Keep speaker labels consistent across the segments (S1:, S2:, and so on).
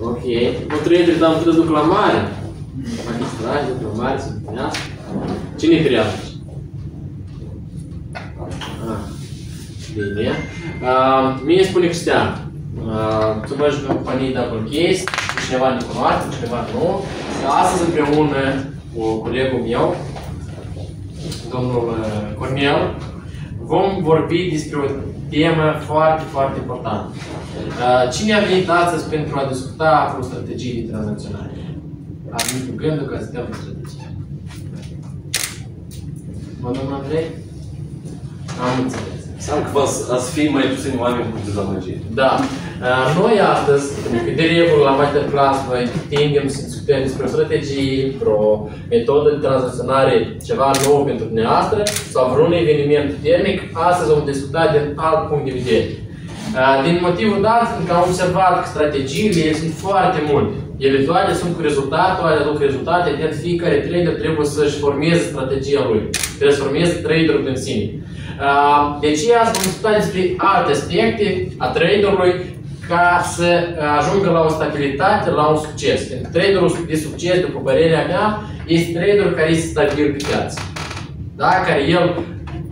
S1: Ok. Nu trebuie, dar trebuie să duc la mare. Magistrat, duc la mare, să împlinească. Cine e treaba aici? Ah. Bine. Uh, mie spune Cristian. Uh, tu mergi pe companie Double Case, cu cineva ne cunoaște, cu cineva nu. Astăzi împreună cu colegul meu, domnul uh, Cornel, vom vorbi despre o temă foarte, foarte importantă. Uh, Cine a venit astăzi pentru a discuta cu strategiile tranzacționale? A venit cu gândul că să dăm o strategie. Mă, domnul Andrei? Am înțeles.
S2: Înseamnă că ați, ați fi mai puțini oameni cu dezamăgiri.
S1: Da. Uh, Noi astăzi, de regulă la Masterclass, noi tindem să discutăm despre o strategie, despre o metodă de tranzacționare, ceva nou pentru dumneavoastră sau vreun eveniment puternic. Astăzi vom discuta din alt punct de vedere. Uh, Din motivul dat, că am observat că strategiile sunt foarte multe. Ele toate sunt cu rezultate, toate aduc rezultate, de fiecare trader trebuie să-și formeze strategia lui. Trebuie să formeze traderul din sine. Uh, De ce azi vom discuta despre alte aspecte a traderului ca să ajungă la o stabilitate, la un succes. Pentru că traderul de succes, după părerea mea, este traderul care este stabil pe piață. Da? Care el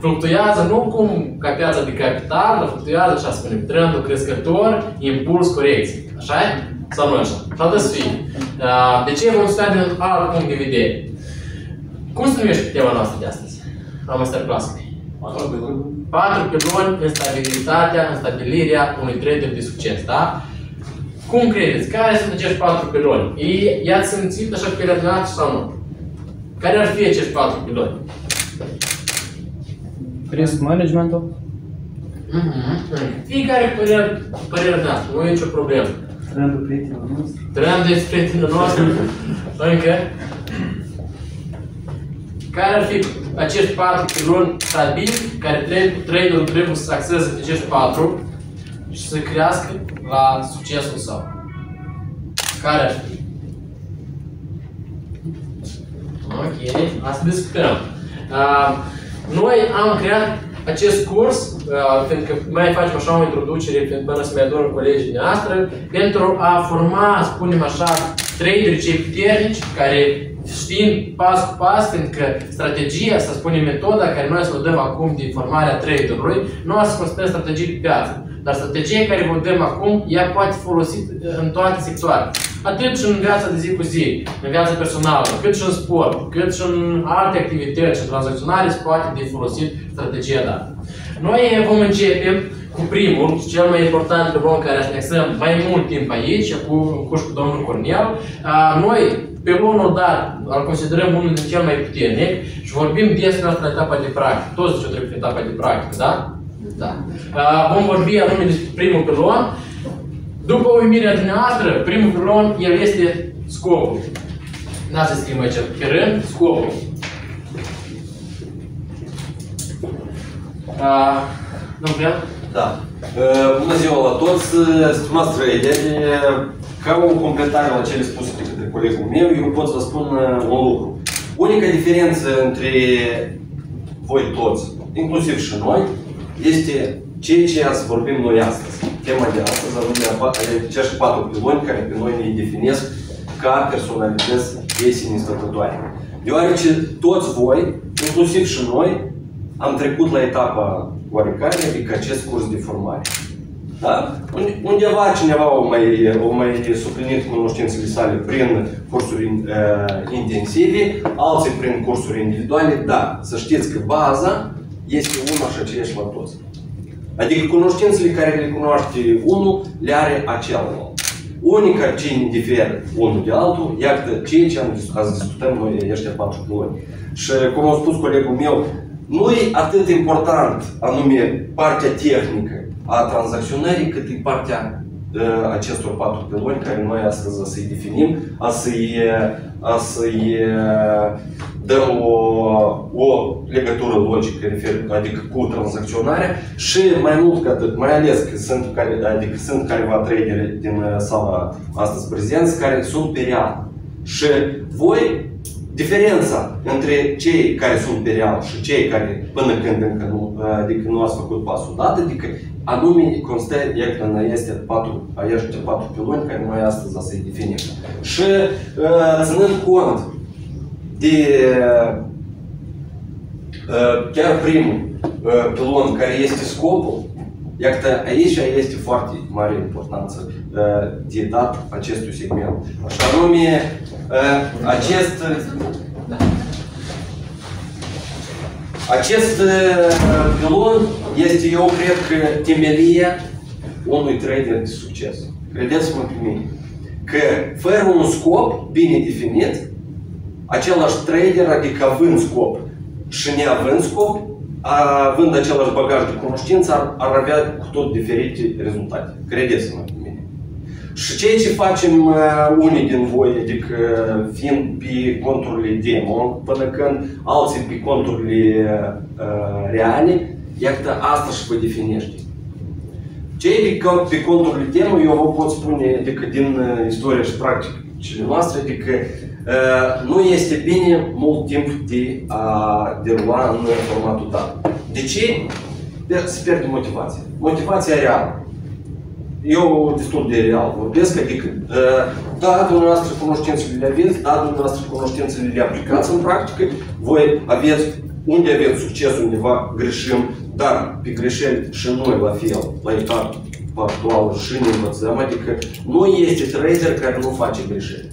S1: fluctuează nu cum ca piața de capital, dar fluctuează, așa spunem, trendul crescător, impuls, corecție. Așa e? Sau nu așa? Așa trebuie să fie. Uh, De ce vom sta din alt punct de vedere? Cum se numește tema noastră de astăzi? La masterclass Patru piloni în stabilitatea, în stabilirea unui trader de succes, da? Cum credeți? Care sunt acești patru piloni? I- I-ați simțit așa pe dumneavoastră sau nu? Care ar fi acești patru piloni?
S3: Risk managementul,
S1: Mhm. Fiecare părere, părerea noastră, nu e nicio problemă.
S3: trendul prietenilor noștri,
S1: Trendul este prietenul nostru. Încă. Care ar fi acești patru piloni stabili care trebuie, traderul trebuie să axeze pe acești patru și să crească la succesul său? Care ar fi? Ok, asta discutăm. Uh, noi am creat acest curs, uh, pentru că mai facem așa o introducere pentru până să mai adună colegii noastre, pentru a forma, spunem așa, traderi cei puternici, care știind pas cu pas, pentru că strategia, să spunem metoda care noi să o dăm acum de formarea traderului, nu o să considerăm strategii pe piață. Dar strategia care vă dăm acum, ea poate folosi în toate sectoarele. Atât și în viața de zi cu zi, în viața personală, cât și în sport, cât și în alte activități și tranzacționare, se poate de folosit strategia dată. Noi vom începe cu primul, și cel mai important pilon care așteptăm mai mult timp aici, cu, cu, cu domnul Cornel. A, Noi, pilonul dat, îl considerăm unul din cel mai puternic și vorbim despre asta la etapa de practică. Toți ce trebuie pe etapa de practică, da? Da. A, Vom vorbi anume despre primul pilon. După uimirea dumneavoastră, primul pilon, el este scopul. Da, să scriem aici pe rând, scopul. Uh, nu vreau?
S2: Da. Uh, Bună ziua la toți, uh, stimați traderi. Uh, Ca o completare la cele spuse de către colegul meu, eu pot să vă spun uh, un lucru. Unica diferență între voi toți, inclusiv și noi, este ceea ce ați vorbim noi astăzi. Tema de astăzi anume acești patru piloni care pe noi ne definesc ca personalități de sine stătătoare. Deoarece toți voi, inclusiv și noi, am trecut la etapa oarecare, adică acest curs de formare. Da? Unde- Undeva cineva o mai, o mai suplinit cunoștințele sale prin cursuri uh, intensive, alții prin cursuri individuale, da, să știți că baza este una și aceeași la toți. Adică cunoștințele care le cunoaște unul, le are acela. Unica ce ne diferă unul de altul, iată ceea ce am dis- azi discutăm noi ăștia patru piloni. Și cum a spus colegul meu, nu e atât important anume partea tehnică a tranzacționării, cât e partea uh, acestor patru piloni care noi astăzi o să-i definim, a să-i, a să-i uh, dăm o, o legătură logică, refer, adică cu tranzacționarea și mai mult ca atât, mai ales că sunt, care, adică sunt careva traderi din uh, sala astăzi prezenți care sunt pe real. Și voi, diferența între cei care sunt pe real și cei care până când încă nu, adică nu ați făcut pasul dat, adică anume constă ecrană este patru, aceștia patru piloni care noi astăzi o să-i definim. Și ținând cont de chiar primul pilon care este scopul, Iată, aici este foarte mare importanță de dat acestui segment. Și anume, acest, acest pilon este, eu cred că, temelia unui trader de succes. Credeți-mă pe mine. Că fără un scop bine definit, același trader, adică având scop și neavând scop, având același bagaj de cunoștință, ar, ar avea cu tot diferite rezultate. Credeți-mă pe mine. Și ceea ce facem uh, unii din voi, adică fiind pe conturile demo, până când alții pe conturile uh, reale, iată asta și vă definește. Cei pe, pe conturile demo, eu vă pot spune, adică din uh, istoria și practicile noastre, adică uh, nu este bine mult timp de a derula în formatul dat. De ce? De, se pierde motivația. Motivația reală. Eu destul de real vorbesc, adică, da, dumneavoastră cunoștințele le aveți, da, dumneavoastră cunoștințele le aplicați în practică, voi aveți, unde aveți succes, undeva greșim, dar pe greșeli și noi la fel, la etapă actuală și ne învățăm, adică nu este trader care nu face greșeli.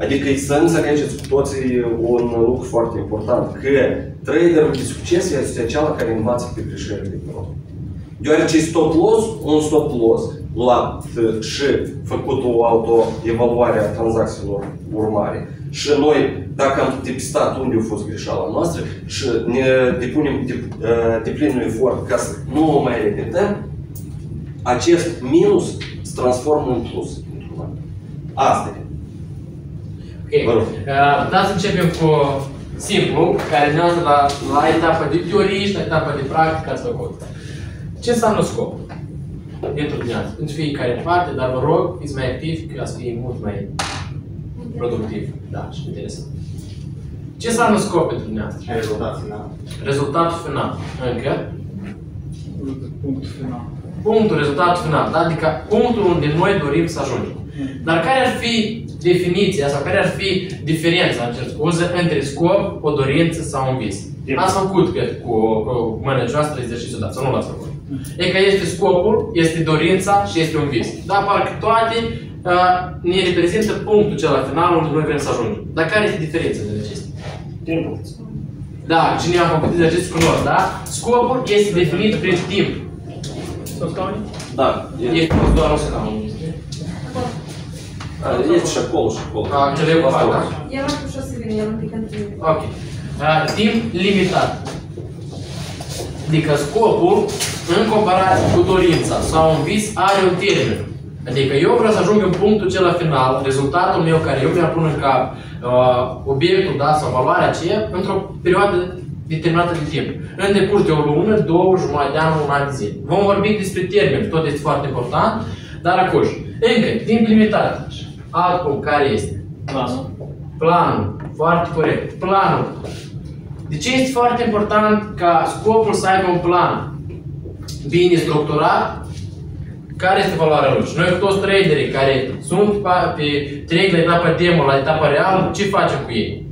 S2: Adică să înțelegeți cu toții un lucru foarte important, că traderul de succes este acela care învață pe greșelile lor. Deoarece stop loss, un stop loss luat și făcut o auto-evaluare a tranzacțiilor urmare. Și noi, dacă am depistat unde a fost greșeala noastră și ne depunem de, de plinul efort ca să nu o mai repetăm, acest minus se transformă în plus. Asta e.
S1: Ok. Uh, da să începem cu simplu, care ne la, la etapa de teorie și la etapa de practică ați făcut. Ce înseamnă scop? Pentru dumneavoastră, în fiecare parte, dar vă rog, fiți mai activi ca să fie mult mai productiv. Da, și interesant. Ce înseamnă scop pentru dumneavoastră?
S4: Rezultat final.
S1: Rezultatul final. Încă?
S3: Punctul final.
S1: Punctul, rezultatul final. Da? Adică punctul unde noi dorim să ajungem. Dar care ar fi definiția sau care ar fi diferența, în cer scuză, între scop, o dorință sau un vis? Ați făcut, cred, cu, cu managerul noastră exercițiul dat, sau nu l-ați făcut? E că este scopul, este dorința și este un vis. Da, parcă toate uh, ne reprezintă punctul cel final unde noi vrem să ajungem. Dar care este diferența de acestea?
S4: Timpul.
S1: Da, cine a făcut exercițiul cunosc, da? Scopul este definit prin timp. Sunt scaune?
S2: Da,
S1: Este doar un scaun.
S2: este și acolo și acolo.
S1: A, cele cu da?
S5: Eu nu știu ce o să vină, el un pic între
S1: Ok. Uh, timp limitat. Adică scopul, în comparație cu dorința sau un vis, are un termen. Adică eu vreau să ajung în punctul cel final, rezultatul meu care eu mi-ar pun în cap, uh, obiectul da, sau valoarea aceea, într-o perioadă determinată de timp. În decurs de o lună, două, jumătate de an, un an de zi. Vom vorbi despre termen, tot este foarte important, dar acum, încă, timp limitat. Alt punct, care este?
S4: Planul.
S1: Planul. Foarte corect. Planul. De ce este foarte important ca scopul să aibă un plan bine structurat? Care este valoarea lui? Și noi cu toți traderii care sunt pe, pe trec la etapa demo, la etapa reală, ce facem cu ei?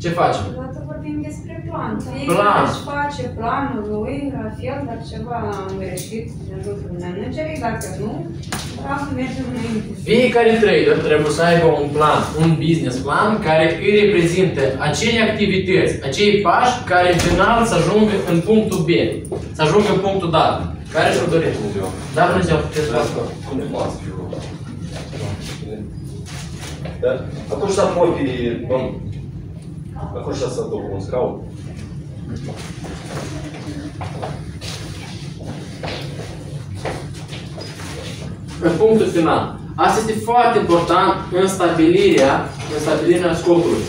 S1: Ce facem?
S5: Odată vorbim despre plan.
S1: Plan.
S5: Fiecare își face planul lui, la fel, dar ceva am greșit din ajutorul managerii, dacă nu, vreau să mergem înainte.
S1: Fiecare trader trebuie să aibă un plan, un business plan care îi reprezintă acele activități, acei pași care în final să ajungă în punctul B, să ajungă în punctul dat. Care și-o dorit? Da, Dumnezeu, puteți să facă.
S2: Cum de pas, eu. Da? Atunci să apoi pe domnul. Atunci să duc un scaun.
S1: În punctul final. Asta este foarte important în stabilirea, în stabilirea scopului.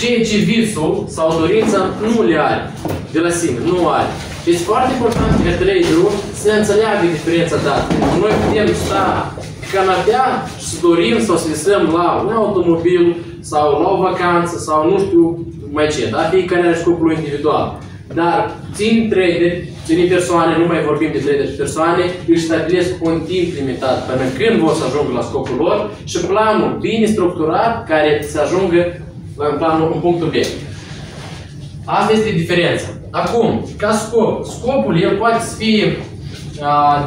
S1: Ceea ce visul sau dorința nu le are de la sine, nu are. Și este foarte important ca traderul să înțeleagă diferența dată. Noi putem sta canapea și să dorim sau să visăm la un automobil sau la o vacanță sau nu știu mai ce, da? Fiecare are scopul lui individual. Dar țin trader, țin persoane, nu mai vorbim de trader și persoane, își stabilesc un timp limitat până când vor să ajungă la scopul lor și planul bine structurat care să ajungă în planul în punctul B. Asta este diferența. Acum, ca scop, scopul el poate să fie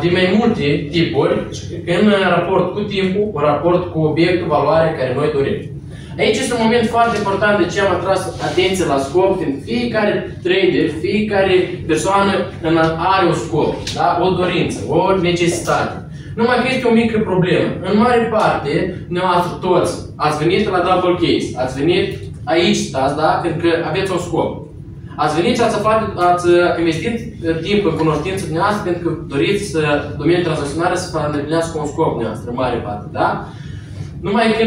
S1: de mai multe tipuri în raport cu timpul, în raport cu obiectul, valoare care noi dorim. Aici este un moment foarte important de ce am atras atenție la scop, fiind fiecare trader, fiecare persoană are un scop, da? o dorință, o necesitate. Numai că este o mică problemă. În mare parte, noastră toți ați venit la double case, ați venit aici, stați, da? Pentru că aveți un scop. Ați venit și ați, aflat, ați investit timp în cunoștință dumneavoastră pentru că doriți să domeniul tranzacționare să îndeplinească un scop dumneavoastră, în mare parte, da? Numai că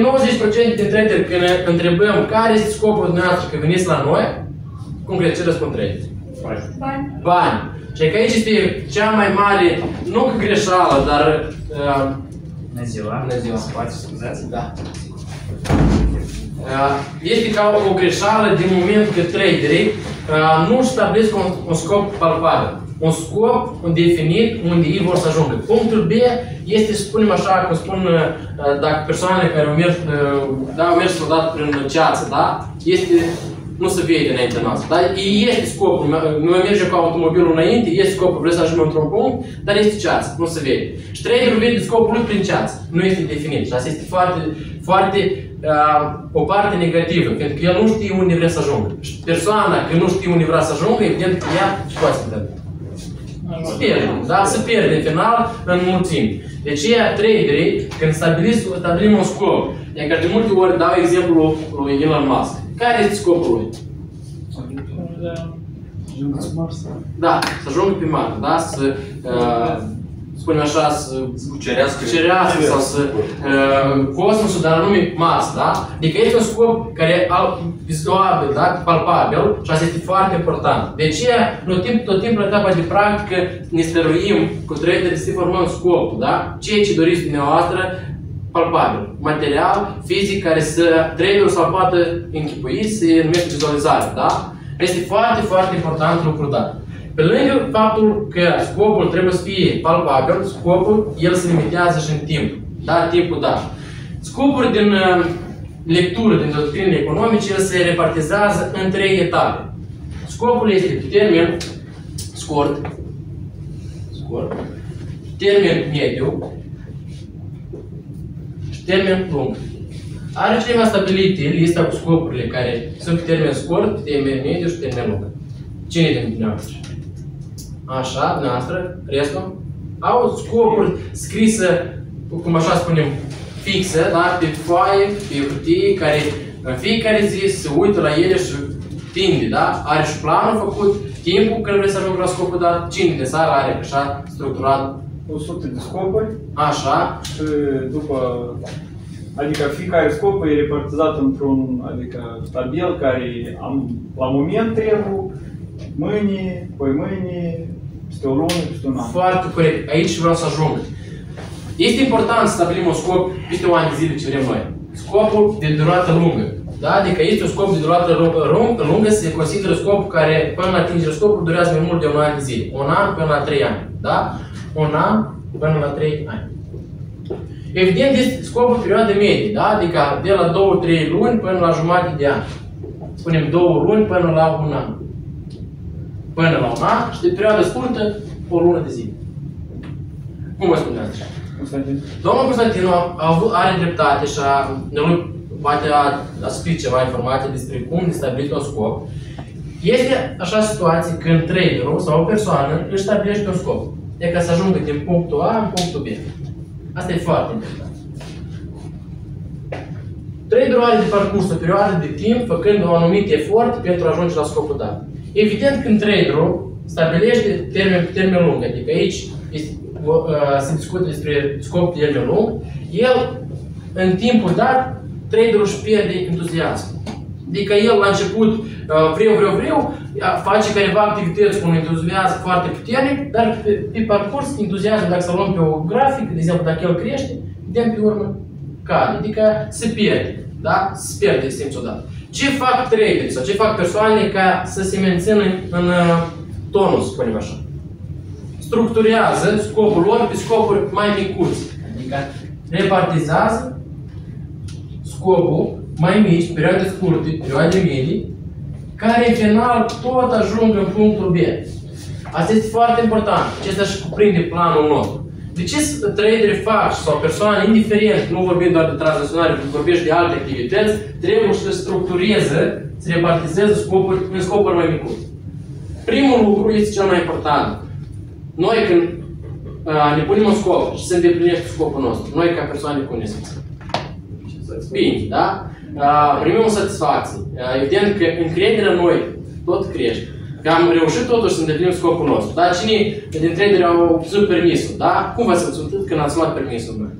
S1: 90% din trader, când ne întrebăm care este scopul dumneavoastră când veniți la noi, concret, ce răspund trader?
S5: Bani.
S1: Bani. Și că aici este cea mai mare, nu că greșeală, dar... Uh,
S4: Bună ziua!
S1: Bună ziua!
S4: Poate scuzați?
S1: Da. Uh, este ca o greșeală din moment că traderii uh, nu stabilesc un, un scop palpabil. Un scop definit unde ei vor să ajungă. Punctul B este, să spunem așa, cum spun uh, dacă persoanele care au mers, da, au mers odată prin ceață, da? Este nu se vede înaintea noastră. Dar este scopul. Noi mergem cu automobilul înainte, este scopul, vrem să ajungem într-un punct, dar este ceață, nu se vede. Și traderul vede scopul lui prin ceață, nu este definit. Și asta este foarte, foarte uh, o parte negativă, pentru că el nu știe unde vrea să ajungă. Și persoana, când nu știe unde vrea să ajungă, evident că ea și poate să dă. Se pierde, da? Se pierde în final în mulțimi. De aceea, traderii, când stabilim un scop, e ca de multe ori dau exemplul lui Elon Musk. Care este scopul lui? Da, să ajungă pe Mars, da? Să, uh, spunem așa, să
S2: Cucerească.
S1: cucerească sau să uh, cosmosul, dar anume Mars, da? Adică este un scop care e vizuabil, da? palpabil și asta este foarte important. De aceea, noi timp, tot timpul în etapa de practică ne stăruim cu trader să formăm scopul, da? Ceea ce doriți dumneavoastră palpabil, material, fizic, care să traderul să poată închipui, se numește vizualizare, da? Este foarte, foarte important lucrul dat. Pe lângă faptul că scopul trebuie să fie palpabil, scopul, el se limitează și în timp. Da? Timpul da. Scopul din uh, lectură, din doctrinele economice, el se repartizează în trei etape. Scopul este pe termen scurt, scurt, termen mediu și termen lung. Are cineva stabilite lista cu scopurile care sunt pe termen scurt, termen mediu și termen lung. Cine din dumneavoastră? Așa, dumneavoastră, restul? Au scopuri scrise, cum așa spunem, fixe, da? pe foaie, pe hârtie, care în fiecare zi se uită la ele și tinde, da? Are și planul făcut, timpul când vrei să ajungă la scopul, dar cine de seara are așa structurat?
S3: 100 de scopuri
S1: Așa,
S3: și după Adică fiecare scop e repartizat într-un adică, tabel care am, la moment trebuie, mâine, poi mâine, peste o lună, peste un an.
S1: foarte corect. Aici vreau să ajung. Este important să stabilim un scop peste un an de zile ce vrem noi. Scopul de durată lungă. Da? Adică este un scop de durată lungă, lungă se consideră scopul care până la atingerea scopului durează mai mult de un an de zile. Un an până la trei ani. Da? Un an până la trei ani. Evident, este scopul perioadă medie, da? adică de la 2-3 luni până la jumătate de an. Spunem 2 luni până la un an. Până la un an și de perioadă scurtă, o lună de zile. Cum vă spuneați așa?
S3: Constantin?
S1: Domnul Constantinu a, a avut, are dreptate și a, ne poate a, a scris ceva informație despre cum de stabilit un scop. Este așa situație când traderul sau o persoană își stabilește un scop. E ca să ajungă din punctul A în punctul B. Asta e foarte important. Traderul are de parcurs o perioadă de timp făcând un anumit efort pentru a ajunge la scopul dat. Evident, când traderul stabilește termen, termen lung, adică aici este, uh, se discută despre scop de termen lung, el, în timpul dat, traderul își pierde entuziasm. Adică el la început uh, vreau, vreau, vreau, face careva activități cu un entuziasm foarte puternic, dar pe, pe parcurs entuziasmul, dacă să luăm pe o grafică, de exemplu, dacă el crește, de pe urmă cade, adică se pierde, da? Se pierde simțul odată. Ce fac traderii sau ce fac persoanele ca să se mențină în uh, tonus, spunem așa? Structurează scopul lor pe scopuri mai micuți. Adică repartizează scopul mai mici, perioade scurte, perioade medii, care în final tot ajung în punctul B. Asta este foarte important. Acesta și cuprinde planul nostru. De ce traderii fac sau persoane, indiferent, nu vorbim doar de tranzacționare, vorbești de alte activități, trebuie să structureze, să repartizeze scopuri în scopuri mai mici. Primul lucru este cel mai important. Noi când uh, ne punem un scop și se îndeplinește scopul nostru, noi ca persoane cum ne simțim? Bine, da? Uh, primim o satisfacție. Uh, evident că încrederea în noi tot crește. Că am reușit totuși să îndeplinim scopul nostru. Dar cine din traderi au obținut permisul? Da? Cum v-ați simțit când ați luat permisul meu?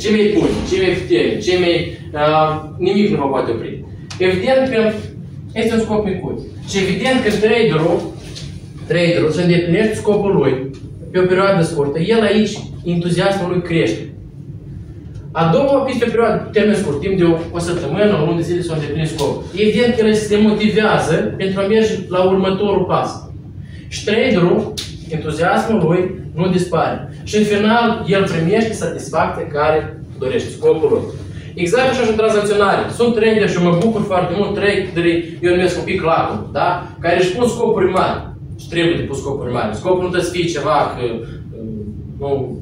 S1: Ce mai bun, ce mai puternic, ce mai... Uh, nimic nu vă poate opri. Evident că este un scop micut. Și evident că traderul, traderul să îndeplinește scopul lui pe o perioadă scurtă, el aici, entuziasmul lui crește. A doua peste o perioadă, termen scurt, timp de o, o săptămână, o lună de zile s-a îndeplinit scop. Evident că el se motivează pentru a merge la următorul pas. Și traderul, entuziasmul lui, nu dispare. Și în final, el primește satisfacția care dorește, scopul lui. Exact așa și în tranzacționare. Sunt trader și mă bucur foarte mult traderii, eu numesc un pic lacul, da? Care își pun scopuri mari. Și trebuie de pus scopuri mari. Scopul nu trebuie să fie ceva că, nu,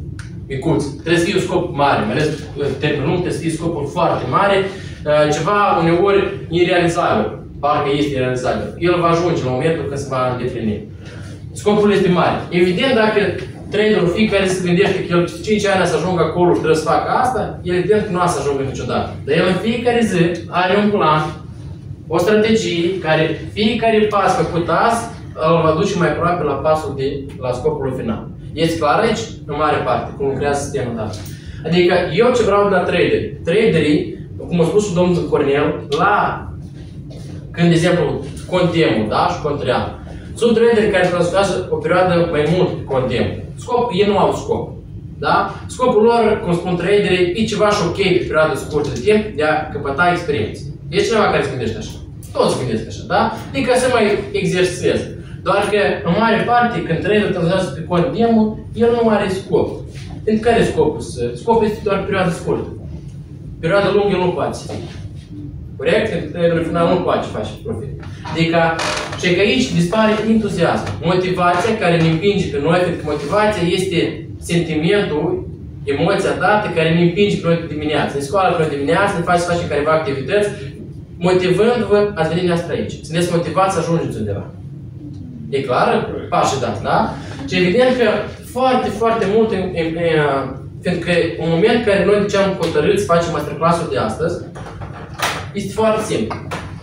S1: micuț. Trebuie să fie un scop mare, mai ales termenul lung, trebuie să fie scopul foarte mare, uh, ceva uneori irealizabil, parcă este irealizabil. El va ajunge la momentul când se va îndeplini. Scopul este mare. Evident, dacă traderul fiecare se gândește că el 5 ani să ajungă acolo și trebuie să facă asta, el evident că nu o să ajungă niciodată. Dar el în fiecare zi are un plan, o strategie care fiecare pas făcut azi îl va duce mai aproape la pasul de, la scopul final. Este clar aici? În mare parte, cum lucrează sistemul dat. Adică eu ce vreau de la traderi? Traderii, cum a spus și domnul Cornel, la, când, de exemplu, contemul, da, și contreal. Sunt traderi care transumează o perioadă mai mult contemul. Scop, ei nu au scop. Da? Scopul lor, cum spun traderii, e ceva și ok pe perioadă scurtă de timp de a căpăta experiență. E cineva care se gândește așa. Toți se gândesc așa, da? Adică să mai exerseze. Doar că, în mare parte, când traderul tranzacționează pe cont demo, el nu are scop. Pentru care scopul? Scopul este doar perioada scurtă. Perioada lungă nu poate fi. Corect? Pentru traderul final nu poate face profit. Adică, și că aici dispare entuziasm. Motivația care ne împinge pe noi, pentru că motivația este sentimentul, emoția dată care ne împinge pe noi pe dimineață. Ne scoală pe noi dimineață, ne face să facem careva activități, motivându-vă, ați venit neastră aici. Sunteți motivați să ajungeți undeva. E clar? Pașii dați, da? Și evident că foarte, foarte mult, pentru că în moment în care noi de ce am hotărât să facem masterclass-ul de astăzi, este foarte simplu.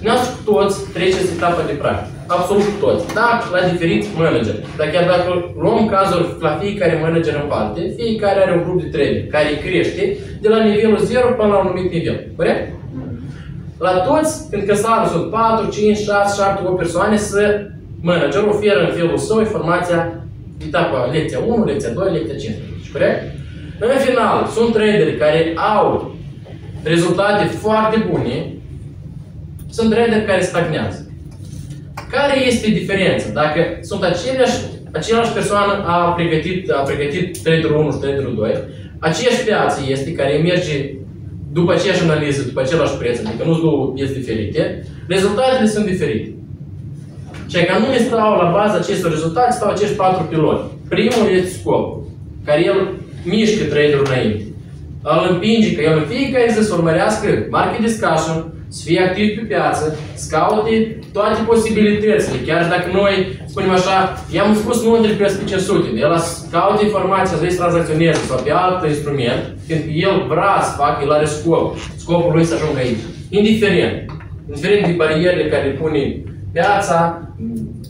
S1: Noastră cu toți treceți etapa de practică. Absolut cu toți. Da, la diferiți manager. Dar chiar dacă luăm cazuri la fiecare manager în parte, fiecare are un grup de trainer care crește de la nivelul 0 până la un anumit nivel. Corect? La toți, pentru că sară sunt 4, 5, 6, 7, 8 persoane să Managerul oferă în felul său informația etapa lecția 1, lecția 2, lecția 15, corect? În final, sunt traderi care au rezultate foarte bune, sunt traderi care stagnează. Care este diferența? Dacă sunt aceleași, aceleași persoană a pregătit, a pregătit traderul 1 și traderul 2, aceeași piață este care merge după aceeași analiză, după același preț, adică nu sunt două piețe diferite, rezultatele sunt diferite. Și că nu ne stau la baza acestor rezultate, stau acești patru piloni. Primul este scopul, care el mișcă traderul înainte. Îl împinge că el în fiecare zi să urmărească market discussion, să fie activ pe piață, să caute toate posibilitățile. Chiar și dacă noi spunem așa, i-am spus nu între pe 500, el să caute informația, să vei tranzacționeze sau pe alt instrument, pentru că el vrea să facă, el are scop. Scopul lui să ajungă aici. Indiferent. Indiferent de barierele care le pune piața,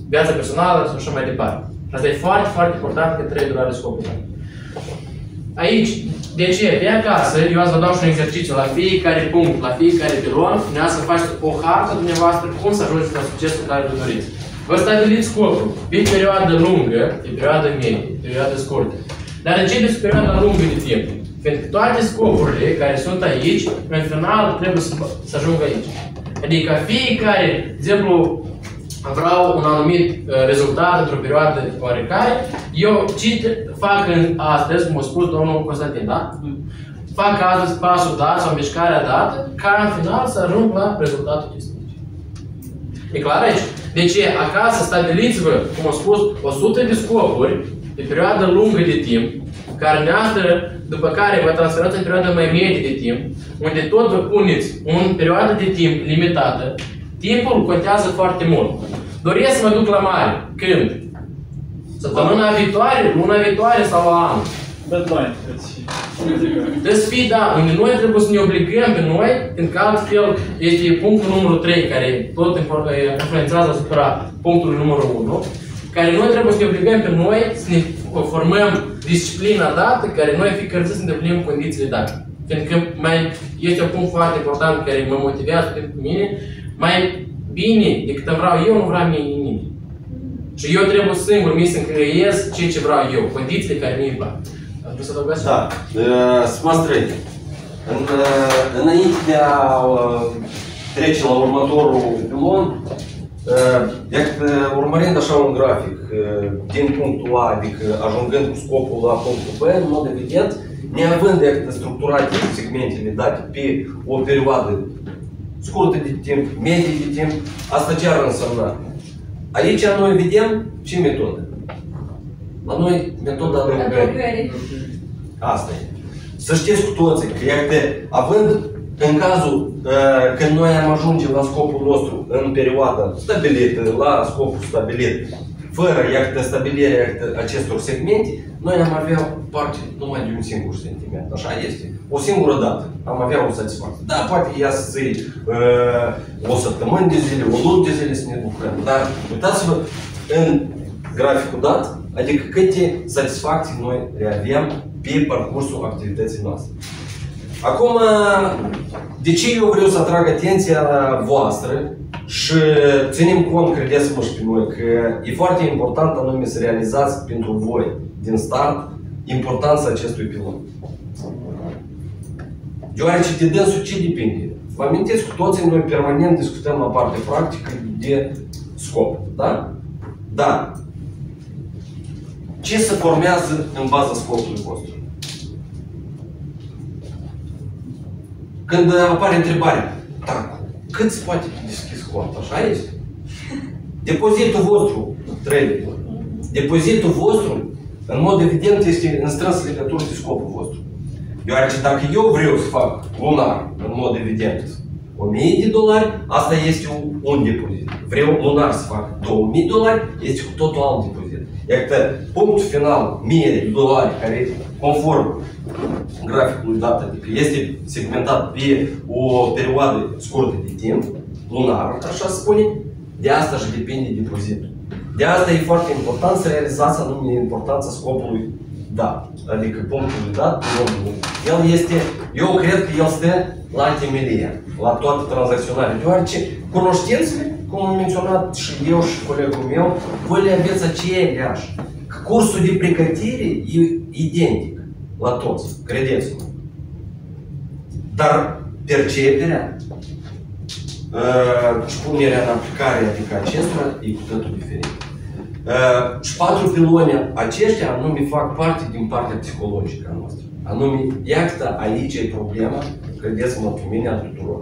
S1: viața personală și așa mai departe. Asta e foarte, foarte important că traderul are scopul tău. Aici, de ce? Pe acasă, eu ați vă dau și un exercițiu la fiecare punct, la fiecare pilon, ne să faceți o hartă dumneavoastră cum să ajungeți la succesul care vă doriți. Vă stabiliți scopul pe perioadă lungă, pe perioadă medie, pe perioadă scurtă. Dar începeți pe perioada lungă de timp. Pentru că toate scopurile care sunt aici, în final trebuie să, să ajungă aici. Adică fiecare, de exemplu, vreau un anumit uh, rezultat într-o perioadă oarecare, eu ce fac în astăzi, cum a spus domnul Constantin, da? Fac astăzi pasul dat sau mișcarea dată, ca în final să ajung la rezultatul acesta. E clar aici? Deci, acasă stabiliți-vă, cum am spus, 100 de scopuri de perioadă lungă de timp, care neastră, după care vă transferați în perioadă mai medie de timp, unde tot vă puneți o perioadă de timp limitată, timpul contează foarte mult. Doresc să mă duc la mare. Când? Săptămâna viitoare, luna viitoare sau la anul?
S3: Deadline, deci,
S1: Trebuie să fie, da, unde noi trebuie să ne obligăm pe noi, pentru că altfel este punctul numărul 3, care tot influențează asupra punctului numărul 1, care noi trebuie să ne obligăm pe noi să ne formăm disciplina dată, care noi fiecare zi să îndeplinim condițiile date. Pentru că mai este un punct foarte important care mă motivează pe mine, mai bine decât îmi vreau eu, nu vreau mie nimic. Și eu trebuie singur mi să creez ceea ce vreau eu, condițiile care mi-e plac. Vreau să adăugați?
S2: Da. Uh, Smas trei. În, uh, înainte de a uh, trece la următorul pilon, uh, dacă urmărind așa un grafic uh, din punctul A, adică ajungând cu scopul la punctul B, în mod evident, neavând de structurate segmentele date pe o perioadă scurtă de timp, medie de timp, asta ce ar însemna? Aici noi vedem ce metodă? La noi metoda adăugării.
S5: Adăugări.
S2: Asta e. Să știți cu toții că iată, având în cazul uh, când noi am ajunge la scopul nostru în perioada stabilită, la scopul stabilit, fără iată, stabilirea iată, acestor segmente, noi am avea parte numai de un singur sentiment. Așa este. O singură dată am avea o satisfacție. Da, poate ea să ții uh, o săptămână de zile, o lună de zile să ne bucurăm. Dar uitați-vă în graficul dat, adică câte satisfacții noi le avem pe parcursul activității noastre. Acum, de ce eu vreau să atrag atenția voastră și ținem cont, credeți-mă și pe noi, că e foarte important anume să realizați pentru voi, din start, importanța acestui pilon. Deoarece de dânsul ce depinde? Vă amintiți cu toții, noi permanent discutăm la parte practică de scop, da? Da. Ce se formează în baza scopului vostru? Când apare întrebarea, da, cât se poate deschis cont? Așa este? Depozitul vostru, trei. Depozitul vostru, strâns legătură de scopul vostru. Deoarece dacă eu vreau să fac lunar, în mod evident, 1000 de dolari, asta este un, un depozit. Vreau lunar să fac 2000 de dolari, este cu totul alt depozit. Iată, punctul final, 1000 de dolari, care conform graficului dat, adică este segmentat pe o perioadă scurtă de timp, lunar, așa se spune, de asta și depinde depozitul. De asta e foarte important să realizați anume importanța scopului dat, adică punctul dat, pilonul. El este, eu cred că el stă la temelie, la toată tranzacționarea, deoarece cunoștințele, cum am menționat și eu și colegul meu, voi le aveți aceleași. Cursul de pregătire e identic la toți, credeți-mă. Dar perceperea uh, și punerea în aplicare adică acestora e cu totul diferit. Uh, și patru piloni aceștia anume fac parte din partea psihologică a noastră. Anume, iată aici e problema, credeți-mă pe mine, a tuturor.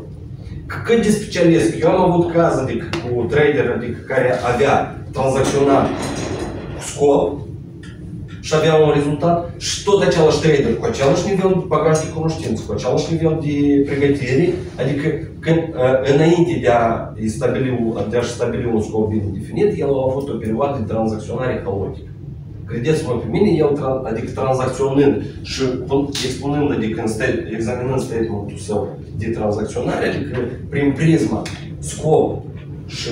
S2: Că Cât de specialist, eu am avut caz adică, cu trader adică, care avea tranzacționat cu scop și un rezultat și tot același trader cu același nivel de bagaj de cunoștință, cu același nivel de pregătire, adică când, uh, înainte de a stabili, de a stabili un scop bine definit, el a avut o perioadă de tranzacționare haotică. Credeți-mă pe mine, el, adică tranzacționând și pun- expunând, adică în stat- examinând statementul său de tranzacționare, adică prin prisma scop și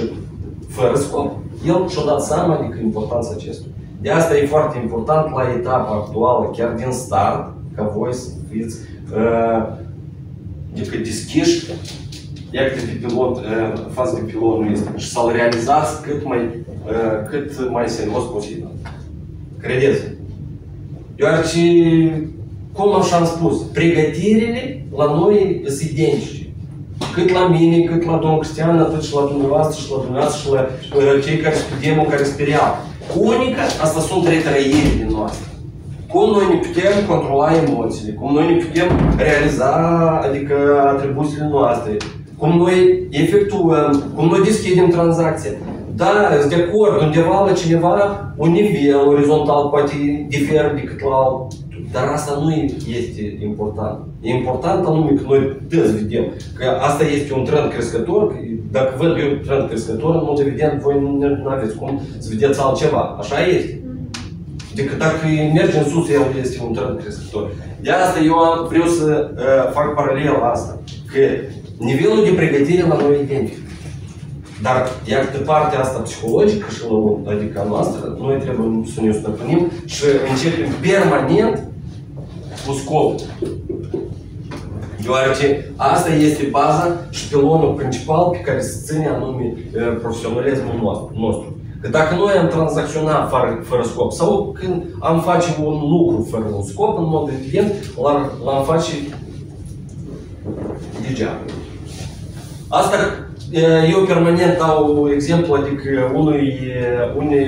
S2: fără scop, el și-a dat seama adică importanța acestui. De asta e foarte important la etapa actuală, chiar din start, ca voi să fiți uh, adică deschiși, iată pe pilot, uh, față de pilonul este și să-l realizați cât mai, uh, cât mai serios posibil. Credeți? Deoarece cum așa am spus, pregătirile la noi sunt identice. Cât la mine, cât la domnul Cristian, atât și la dumneavoastră, și la dumneavoastră, și la uh, cei care studiem, care speriau. Unica, asta sunt retrăirile noastre. Cum noi ne putem controla emoțiile, cum noi ne putem realiza, adică atribuțiile noastre, cum noi efectuăm, cum noi deschidem tranzacția. Da, sunt de acord, undeva la cineva un nivel orizontal poate diferă decât la alt, dar asta nu este important. E important anume că noi toți vedem că asta este un trend crescător, că dacă văd eu un trend crescător, în mod evident voi nu aveți cum să vedeți altceva. Așa este. Decât dacă merge în sus, el este un trend crescător. De asta eu vreau să uh, fac paralel asta. Că nivelul de pregătire la noi e identic. Dar iar de partea asta psihologică și la, adică a noastră, noi trebuie să ne stăpânim și începem permanent anume profesionalismul nostru. Că dacă noi am tranzacționat fără, fără scop sau când am face un lucru fără un scop, în mod evident, l-am face degeaba. Asta eu permanent dau exemplu, adică unui, unui,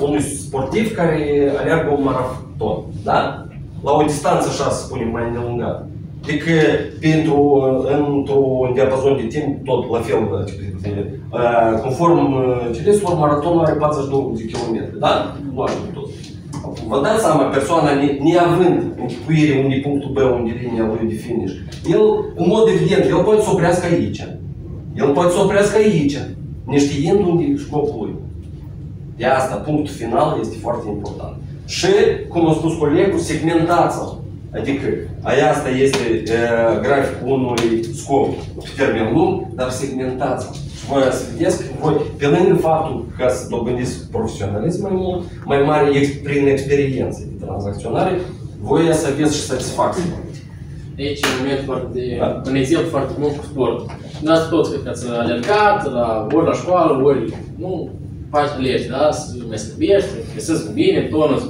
S2: unui sportiv care aleargă un maraton, da? La o distanță, așa să spunem, mai nelungată. Adică pentru, într-un diapazon de timp, tot la fel, adică, conform celesilor, maratonul are 42 de km, da? Nu așa tot. Vă dați seama, persoana neavând închipuire unde punctul B, unde linia lui de finish, el, în mod evident, el poate să oprească aici. El poate să oprească aici, neștiind unde e scopul lui. De asta, punctul final este foarte important. Și, cum a spus colegul, segmentați-l. Adică, aia asta este uh, graficul unui scop pe termen lung, dar segmentați-l. Și voi să vedeți că voi, pe lângă faptul că să dobândiți profesionalism mai mult, mai mare prin experiență de tranzacționare, voi să aveți și satisfacție.
S1: Aici e un moment foarte, da. un exemplu foarte mult cu sport. Dumneavoastră toți cred că ați alergat, la, ori la școală, ori nu, faci alergi, da? Să mai slăbești, să găsesc bine, tonus.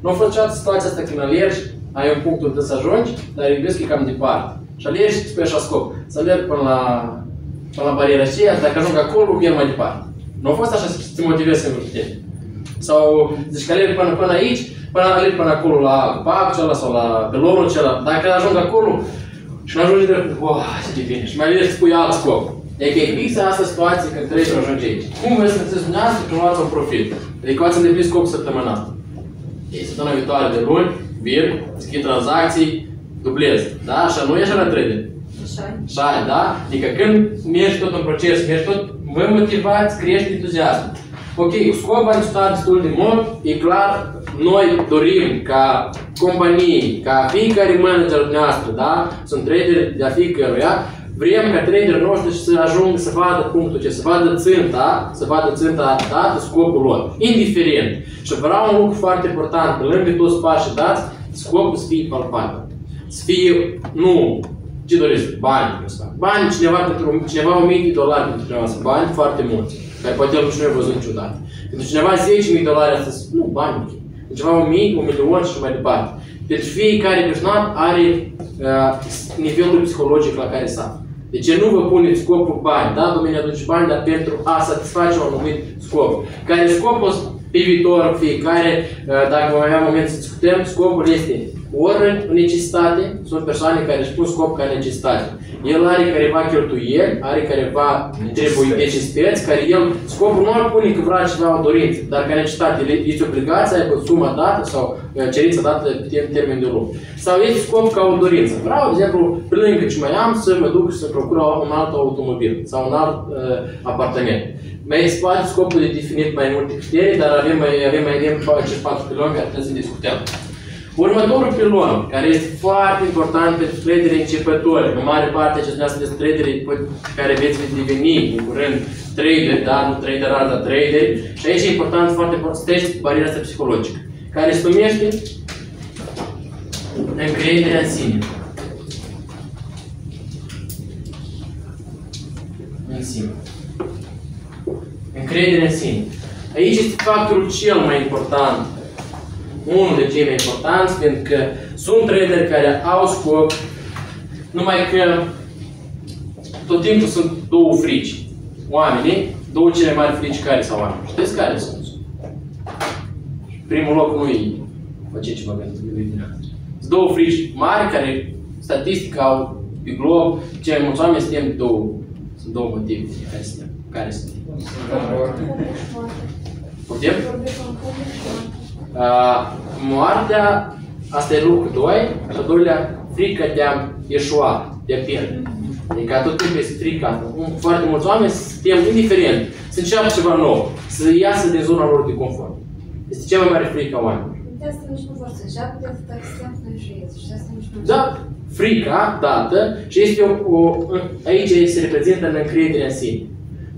S1: Nu a fost niciodată situația asta când alergi, ai un punct unde să ajungi, dar iubesc că e cam departe. Și alergi și spui așa scop, să alerg până la, până la bariera aceea, dacă ajung acolo, merg mai departe. Nu a fost așa să te motivezi singur pe tine. Sau zici că alerg până, până aici, până alerg până acolo la pacul acela sau la pelonul acela. Dacă ajung acolo și nu ajungi drept, wow, ce de bine. Și mai alergi să pui alt scop. Deci e fix asta situație când trebuie să ajungi aici. Cum vreți să înțelegeți dumneavoastră când luați un profit? Adică ați îndeplinit scopul săptămâna asta. Ei, săptămâna viitoare de luni, vin, schid tranzacții, dublez. Da? Așa nu e așa la trader.
S5: Așa
S1: Așa e, da? Adică când mergi tot în proces, mergi tot, vă motivați, crește entuziasmul. Ok, scopul a discutat destul de mult, e clar, noi dorim ca companii, ca fiecare manager noastră, da? Sunt trader de a fiecăruia, vrem ca traderii noștri să ajungă să vadă punctul ce, să vadă ținta, să vadă ținta dată, scopul lor, indiferent. Și vreau un lucru foarte important, pe lângă toți pașii dați, scopul să fie palpabil. Să fie, nu, ce doriți? Bani. Bani, cineva, pentru, cineva 1000 de dolari pentru cineva, sunt bani foarte mulți, care poate el nu a văzut niciodată. Pentru cineva 10.000 de dolari astăzi, nu, bani, pentru cineva 1000, 1 milion și mai departe. Deci fiecare persoană are uh, nivelul psihologic la care s-a. De ce nu vă puneți scopul bani? Da, Domnul aduce bani, dar pentru a satisface un anumit scop. Care scopul pe viitor fiecare, dacă vom avea moment să discutăm, scopul este ori necesitate, sunt persoane care își pun scop ca necesitate. El are careva cheltuieli, are careva trebuie necesități, care el, scopul nu ar pune că vrea ceva o dorință, dar ca necesitate, este obligația aibă suma dată sau cerința dată pe termen de lucru. Sau este scop ca o dorință. Vreau, de exemplu, pe lângă ce mai am, să mă duc și să procur un alt automobil sau un alt uh, apartament. Mai spate scopul de definit mai multe criterii, dar avem mai avem, mai avem acești patru piloni care trebuie să discutăm. Următorul pilon, care este foarte important pentru traderii începători, în mare parte acestea sunt traderii care veți deveni în curând trader, da? nu trader dar trader. Și aici e important, foarte important, să treci bariera asta psihologică, care se numește încrederea în sine. În sine. Încredere în sine. Aici este factorul cel mai important unul de cei mai importanți, pentru că Sunt traderi care au scop, numai că tot timpul sunt două frici. Oamenii, două cele mari frici care sau oameni. Știți care sunt? Primul loc nu e face ceva pentru dumneavoastră. Sunt două frici mari care statistica au pe glob, cei mai mulți oameni suntem două. Sunt două motive care suntem. Care sunt? Putem? Uh, moartea, asta e lucru doi, și al doilea, frica de a ieșua, de a pierde. Adică tot timpul este frica. Foarte mulți oameni suntem indiferent să înceapă ceva nou, să iasă din zona lor de confort. Este cea mai mare frică a oamenilor.
S5: De asta nici nu vor să înceapă de atâta extrem să și asta nici nu
S1: Da, frica dată și este o, o, aici se reprezintă în încrederea în sine.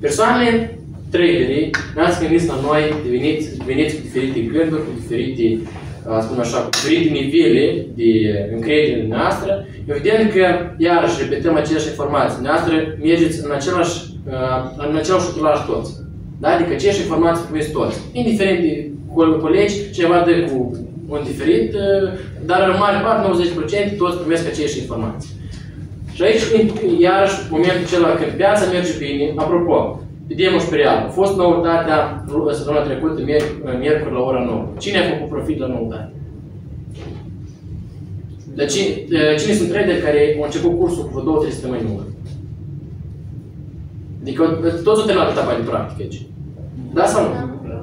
S1: Persoanele traderii, n-ați gândit la noi, deveniți, deveniți cu diferite gânduri, cu diferite, spun așa, cu diferite nivele de încredere noastră, evident că, iarăși, repetăm aceleași informații, noastră mergeți în același, în același utilaj toți. Da? Adică aceeași informații primesc toți. Indiferent de colegi, cineva dă cu un diferit, dar în mare parte, 90%, toți primesc aceeași informații. Și aici, iarăși, momentul acela când piața merge bine, apropo, Vedem și pe real. A fost noutatea săptămâna trecută, miercuri la ora 9. Cine a făcut profit la noutate? De cine, cine sunt traderi care au început cursul cu vreo 2-3 săptămâni în urmă? Adică toți au terminat etapa de practică aici. Da sau nu?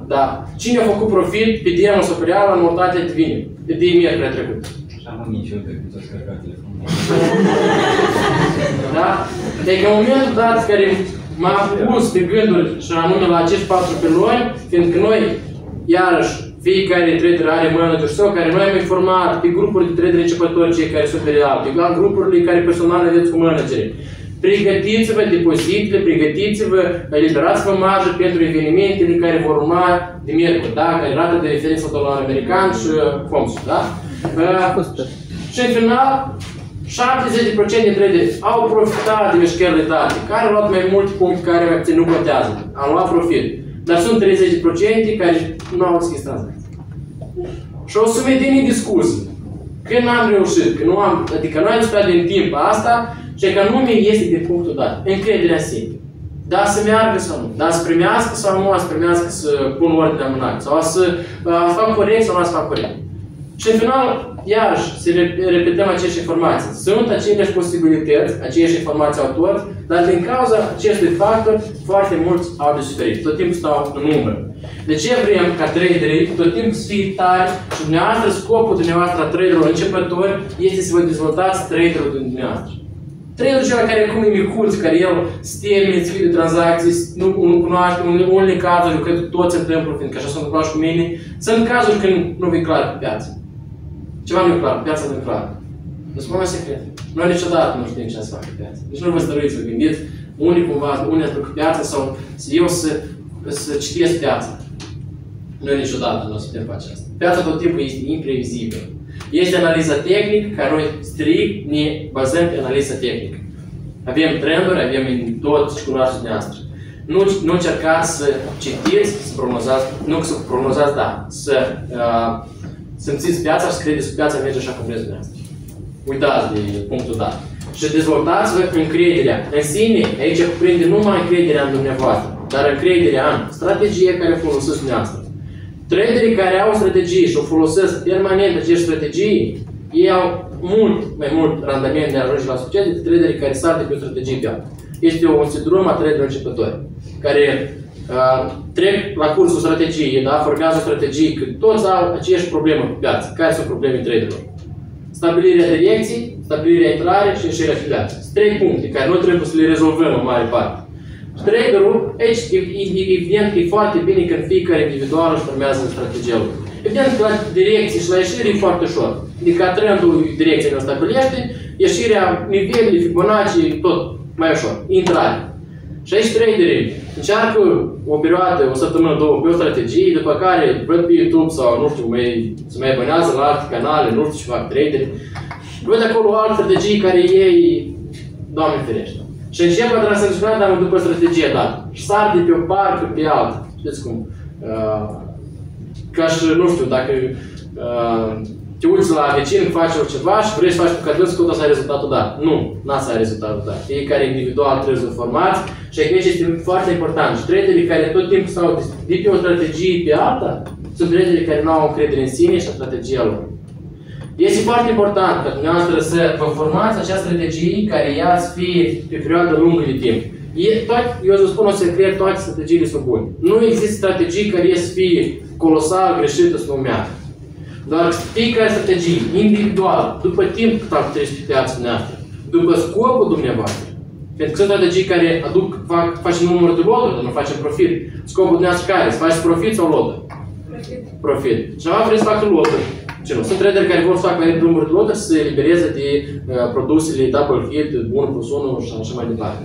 S1: Da. Cine a făcut profit pe diemul sau pe real la noutate de vineri? De, de miercuri trecut?
S4: Și am nici eu de cât o scărcat telefonul.
S1: da? Deci în momentul dat care m-am pus pe gânduri și anume la acești patru piloni, fiindcă noi, iarăși, fiecare trader are manager sau care noi am informat pe grupuri de trader începători, cei care sunt real, pe grupurile care personal aveți cu manageri. Pregătiți-vă depozitele, pregătiți-vă, eliberați-vă marjă pentru evenimentele care vor urma de miercuri, da? Care rată de referință dolar american și FOMS, da? Uh, și în final, 70% dintre ele au profitat de mișcările date, care au luat mai multe puncte care ți nu contează. Au luat profit. Dar sunt 30% care nu au deschis tranzacții. Și o sumedenie de scuze. Că n-am reușit, că nu am, adică nu am stat din timp asta și că nu mi este de punctul dat. Încrederea în sine. Da să meargă sau nu? Da să primească sau nu să primească să pun ordine amânat? Sau să uh, fac corect sau nu să fac corect? Și în final, iarăși, să repetăm aceeași informații. Sunt aceleași posibilități, aceeași informații autor, dar din cauza acestui factor, foarte mulți au de suferit. Tot timpul stau în umbră. De ce vrem ca traderii tot timpul să fie tari și dumneavoastră, scopul dumneavoastră a traderilor începători este să vă dezvoltați traderul dumneavoastră. Traderul cel care acum e micuț, care el steme, îți de tranzacții, nu, nu cunoaște, în unele cazuri, eu cred că tot se întâmplă, fiindcă așa s-a întâmplat și cu mine, sunt cazuri când nu vei clar pe piață. Ceva nu e clar, piața nu e clar. Nu spun un secret. Noi niciodată nu știm ce să facă piața. Deci nu vă stăruiți să gândiți unii cumva, unii ați făcut piața sau eu să, să citesc piața. Noi niciodată nu o să putem face asta. Piața tot timpul este imprevizibilă. Este analiza tehnică, care noi strict ne bazăm pe analiza tehnică. Avem trenduri, avem în tot ce cunoașteți noastră. Nu, nu încercați să citiți, să prognozați, nu să prognozați, da, să uh, simțiți piața și să credeți că piața merge așa cum vreți dumneavoastră. Uitați de punctul dat. Și dezvoltați-vă încrederea în sine. Aici cuprinde numai încrederea în dumneavoastră, dar încrederea în strategie care folosiți dumneavoastră. Traderii care au strategii și o folosesc permanent acești strategii, ei au mult mai mult randament de a ajunge la succes decât traderii care sar de pe o strategie pe alta. Este un sindrom a traderilor începători, care uh, trec la cursul strategiei, da, formează strategii, că toți au aceeași problemă pe piață. Care sunt probleme traderilor? Stabilirea direcției, stabilirea intrare și ieșirea pe piață. Sunt trei puncte care noi trebuie să le rezolvăm în mare parte. Traderul, aici, evident că e foarte bine când fiecare individual își formează strategia lui. Evident că la direcție și la ieșire e foarte ușor. Adică trendul direcției ne stabilește, ieșirea, nivelii, Fibonacci, tot mai ușor. Intrare. Și aici traderii încearcă o perioadă, o săptămână, două, pe o strategie, după care văd pe YouTube sau, nu știu, mai, se mai abonează la alte canale, nu știu ce fac trader. Văd acolo alte strategii care ei, Doamne ferește. Și încep a tranzacționa, dar după strategie dată. Și sar de pe o parcă pe alta. Știți cum? Uh, ca și, nu știu, dacă uh, te uiți la vecin, face ceva și vrei să faci cu cadou tot o să ai rezultatul dat. Nu, n-a să ai rezultatul dat. Fiecare individual trebuie să formați și aici este foarte important. Și traderii care tot timpul stau de pe o strategie pe alta, sunt traderii care nu au încredere în sine și în strategia lor. Este foarte important ca dumneavoastră să vă formați acea strategie care ea să fie pe perioadă lungă de timp. E, toate, eu să spun o secret, toate strategiile sunt bune. Nu există strategii care să fie colosal greșită să numească. Doar fiecare strategie, individual, după timp cât ar trebui pe piața noastră, după scopul dumneavoastră. Pentru că sunt strategii care aduc, fac, facem număr de loturi, dar nu facem profit. Scopul dumneavoastră care? Să faci profit sau loturi?
S5: Profit.
S1: Profit. Cineva vrea să facă loturi. Ce nu? Sunt traderi care vor să facă mai număr de loturi să se elibereze de uh, produsele double hit, 1 plus 1 și așa mai departe.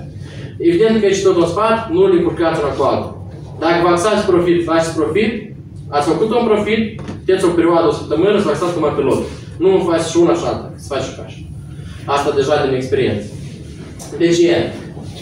S1: Evident că și tot un sfat, nu le încurcați una cu altul. Dacă vă axați profit, faceți profit, ați făcut un profit, puteți o perioadă, o săptămână, să vă axați numai pe lot. Nu faci și una și alta, să faci și așa. Asta deja din experiență. Deci e,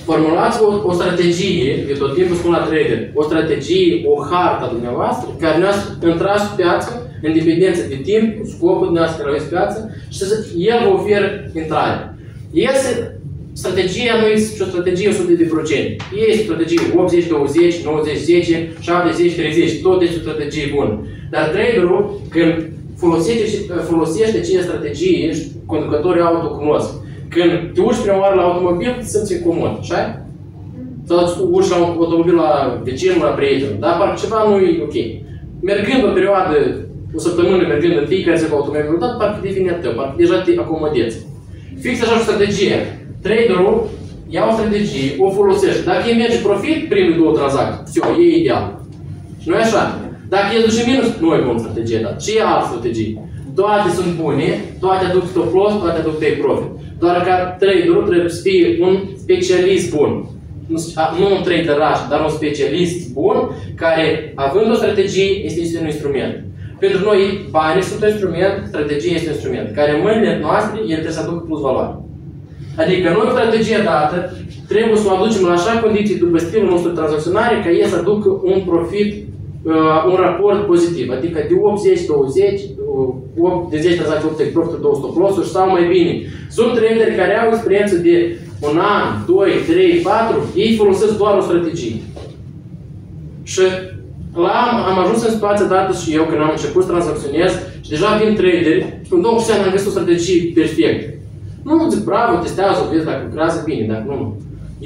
S1: formulați o, o strategie, eu tot timpul spun la trader, o strategie, o hartă a dumneavoastră, care dumneavoastră intrați pe piață, în dependență de timp, scopul dumneavoastră care aveți pe piață, și să, el vă oferă intrare. Este strategia nu este o strategie 100 de procente. Este strategie 80, 20, 90, 10, 70, 30, tot este o strategie bună. Dar traderul, când folosește, folosește aceea strategie, și conducătorii auto cunosc. Când te urci prima oară la automobil, te simți incomod, așa? Sau te urci la un automobil la vecinul, la prietenul, dar parcă ceva nu e ok. Mergând o perioadă, o săptămână mergând în fiecare zi cu automobilul dat, parcă devine a tău, parcă deja te acomodezi. Fix așa o strategie. Traderul ia o strategie, o folosește. Dacă îi merge profit, primele două tranzacții, все, e ideal. Și nu e așa. Dacă el duce minus, nu e bună strategie, dar și e altă strategie. Toate sunt bune, toate aduc stop loss, toate aduc take profit. Doar că traderul trebuie să fie un specialist bun. Nu, nu un traderaș, dar un specialist bun, care, având o strategie, este, este un instrument. Pentru noi, banii sunt un instrument, strategia este un instrument, care în mâinile noastre, el trebuie să aducă plus valoare. Adică noi, strategia dată, trebuie să o aducem la așa condiții după stilul nostru tranzacționare, ca el să aducă un profit, uh, un raport pozitiv. Adică de 80-20, uh, de 10 tranzacții 8 profit 2 stop loss sau mai bine. Sunt traderi care au experiență de un an, 2, 3, 4, ei folosesc doar o strategie. Și la, am ajuns în situația dată și eu când am început să tranzacționez și deja vin traderi și spun, domnul Cristian, am găsit o strategie perfectă. Nu, zic, bravo, testează, vezi dacă lucrează bine, dacă nu.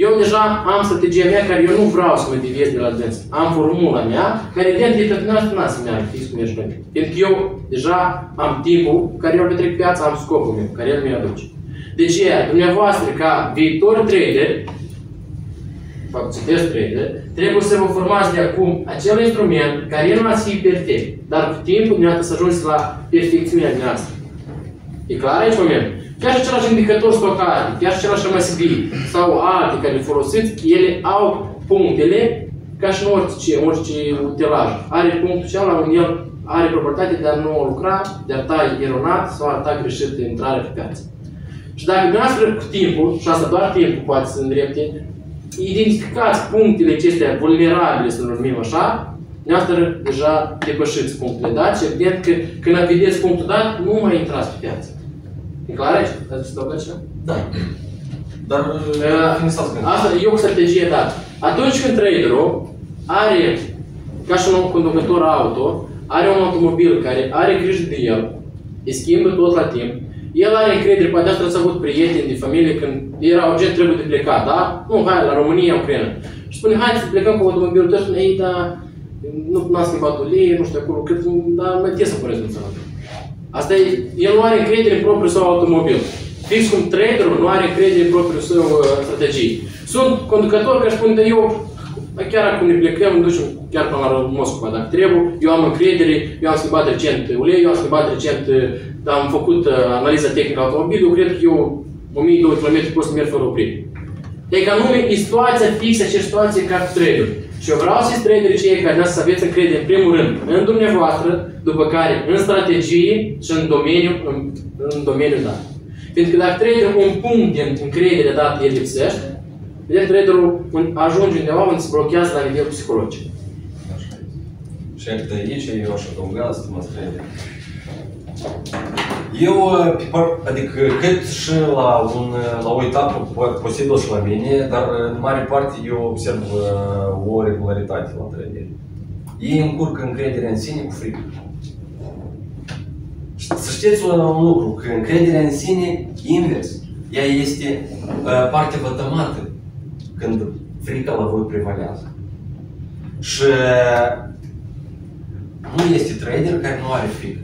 S1: Eu deja am strategia mea care eu nu vreau să mă deviez de la dâns. Am formula mea, care evident e pentru noastră n să meargă fix cum ești noi. Pentru că eu deja am timpul care eu îl petrec pe piață, am scopul meu, care el mi aduce. Deci, dumneavoastră, ca viitor trader, fapt, citesc trader, trebuie să vă formați de acum acel instrument care el nu ați fi perfect, dar cu timpul dumneavoastră să ajungeți la perfecțiunea noastră. E clar aici momentul? Chiar și același indicator stocare, chiar și același MSB sau alte care le folosiți, ele au punctele ca și în orice, orice utilaj. Are punctul cel la un el are proprietatea de a nu lucra, de a ta eronat sau a ta greșit de intrare pe piață. Și dacă dumneavoastră cu timpul, și asta doar timpul poate să îndrepte, identificați punctele acestea vulnerabile, să numim așa, dumneavoastră deja depășiți punctele dat și evident că când vedeți punctul dat, nu mai intrați pe piață. E clar aici? Ați adăugat ceva?
S2: Da. Dar
S1: Uh,
S2: finisați gândul.
S1: Asta e o strategie dată. Atunci când traderul are, ca și un conducător auto, are un automobil care are grijă de el, îi schimbă tot la timp, el are încredere, poate asta ați avut prieteni de familie când era urgent trebuie de plecat, da? Nu, hai, la România, Ucraina. Și spune, hai să plecăm cu automobilul tău, spune, ei, da, nu n-a schimbat ulei, nu știu acolo, cât, dar mai trebuie să puneți în Asta e, el nu are încredere în propriul său automobil. Fix cum traderul nu are încredere în propriul său uh, strategie. Sunt conducători care spun, de eu, chiar acum ne plecăm, ne ducem chiar până la Moscova, dacă trebuie, eu am încredere, eu am schimbat recent ulei, eu am schimbat recent, uh, am făcut uh, analiza tehnică a automobilului, eu cred că eu 1200 km pot să merg fără oprire. Deci anume, e situația fixă, aceeași situație ca trader. Și eu vreau să-i traderii cei care să aveți încredere, în primul rând, în dumneavoastră, după care în strategie și în domeniu, în, în domeniul dat. Pentru că dacă traderul un punct din încredere dat el lipsește, vedem traderul ajunge undeva unde se blochează la nivel psihologic.
S2: Așa este. Și de aici eu aș adăuga, stimați trader, Eu, uh, pe par- adică, cât și la, un, uh, la o etapă po- posibil și la mine, dar uh, în mare parte eu observ uh, o regularitate la trader. Ei încurcă încrederea în sine cu frică. Și Să știți un, un lucru, că încrederea în sine, invers, ea este uh, partea vătămată când frica la voi prevalează. Și uh, nu este trader care nu are frică.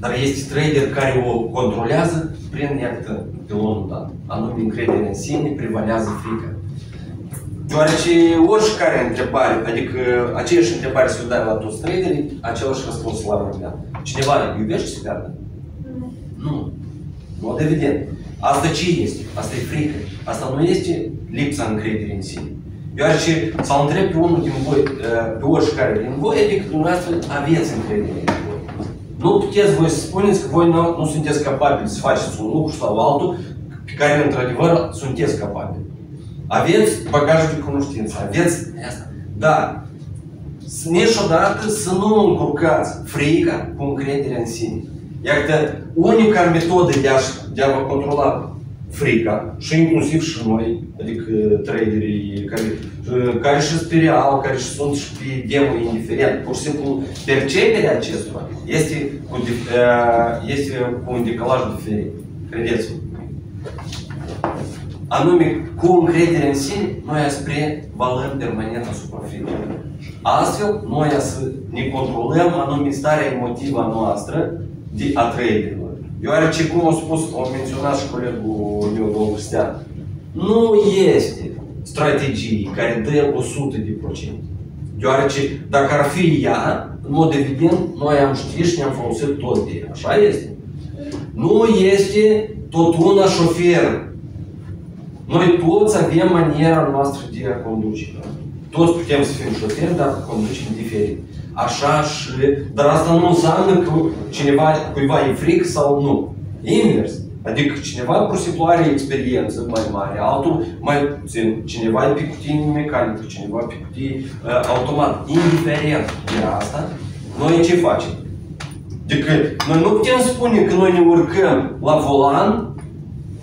S2: Dar este trader care o controlează prin, iată, pilonul dat. Anume, încrederea în sine prevalează frica. Deoarece oricare întrebare, adică aceeași întrebare se dai la toți traderii, același răspuns la urmea. Cineva îi iubește să pierdă? Nu. În mod evident. Asta ce este? Asta e frică. Asta nu este lipsa încrederii în sine. Deoarece s-au întreb pe unul din voi, uh, pe oricare din voi, adică dumneavoastră aveți încredere în voi. Nu puteți voi să spuneți că voi nu, nu sunteți capabili să faceți un lucru sau altul pe care într-adevăr sunteți capabili. Aveți bagajul de cunoștință, aveți asta. Dar niciodată să nu încurcați frica cu încrederea în sine. Iată, unica metodă de a, de a vă controla frica, și inclusiv și noi, adică traderii care, care și sunt real, care și sunt și pe demo indiferent, pur și simplu perceperea acestora este cu, dif- uh, este cu un decalaj diferit. Credeți-mă. Anume, cu încredere în sine, noi spre valăm permanent asupra fricii. Astfel, noi să ne controlăm anume starea emotivă a noastră de a traderilor. Deoarece, cum a spus, a menționat și colegul meu, domnul Cristian, nu este strategie care dă 100 de procente. Deoarece, dacă ar fi ea, în mod evident, noi am ști și ne-am folosit tot de ea. Așa este. Nu este tot una șofer. Noi toți avem maniera noastră de a conduce. Toți putem să fim șoferi, dar conducem diferit. Așa și... Dar asta nu înseamnă că cineva, cuiva e frică sau nu. Invers. Adică cineva pur și simplu are experiență mai mare, altul mai puțin, cineva e pe cutie mecanică, cineva pe cutie uh, automat. Indiferent de asta, noi ce facem? Adică noi nu putem spune că noi ne urcăm la volan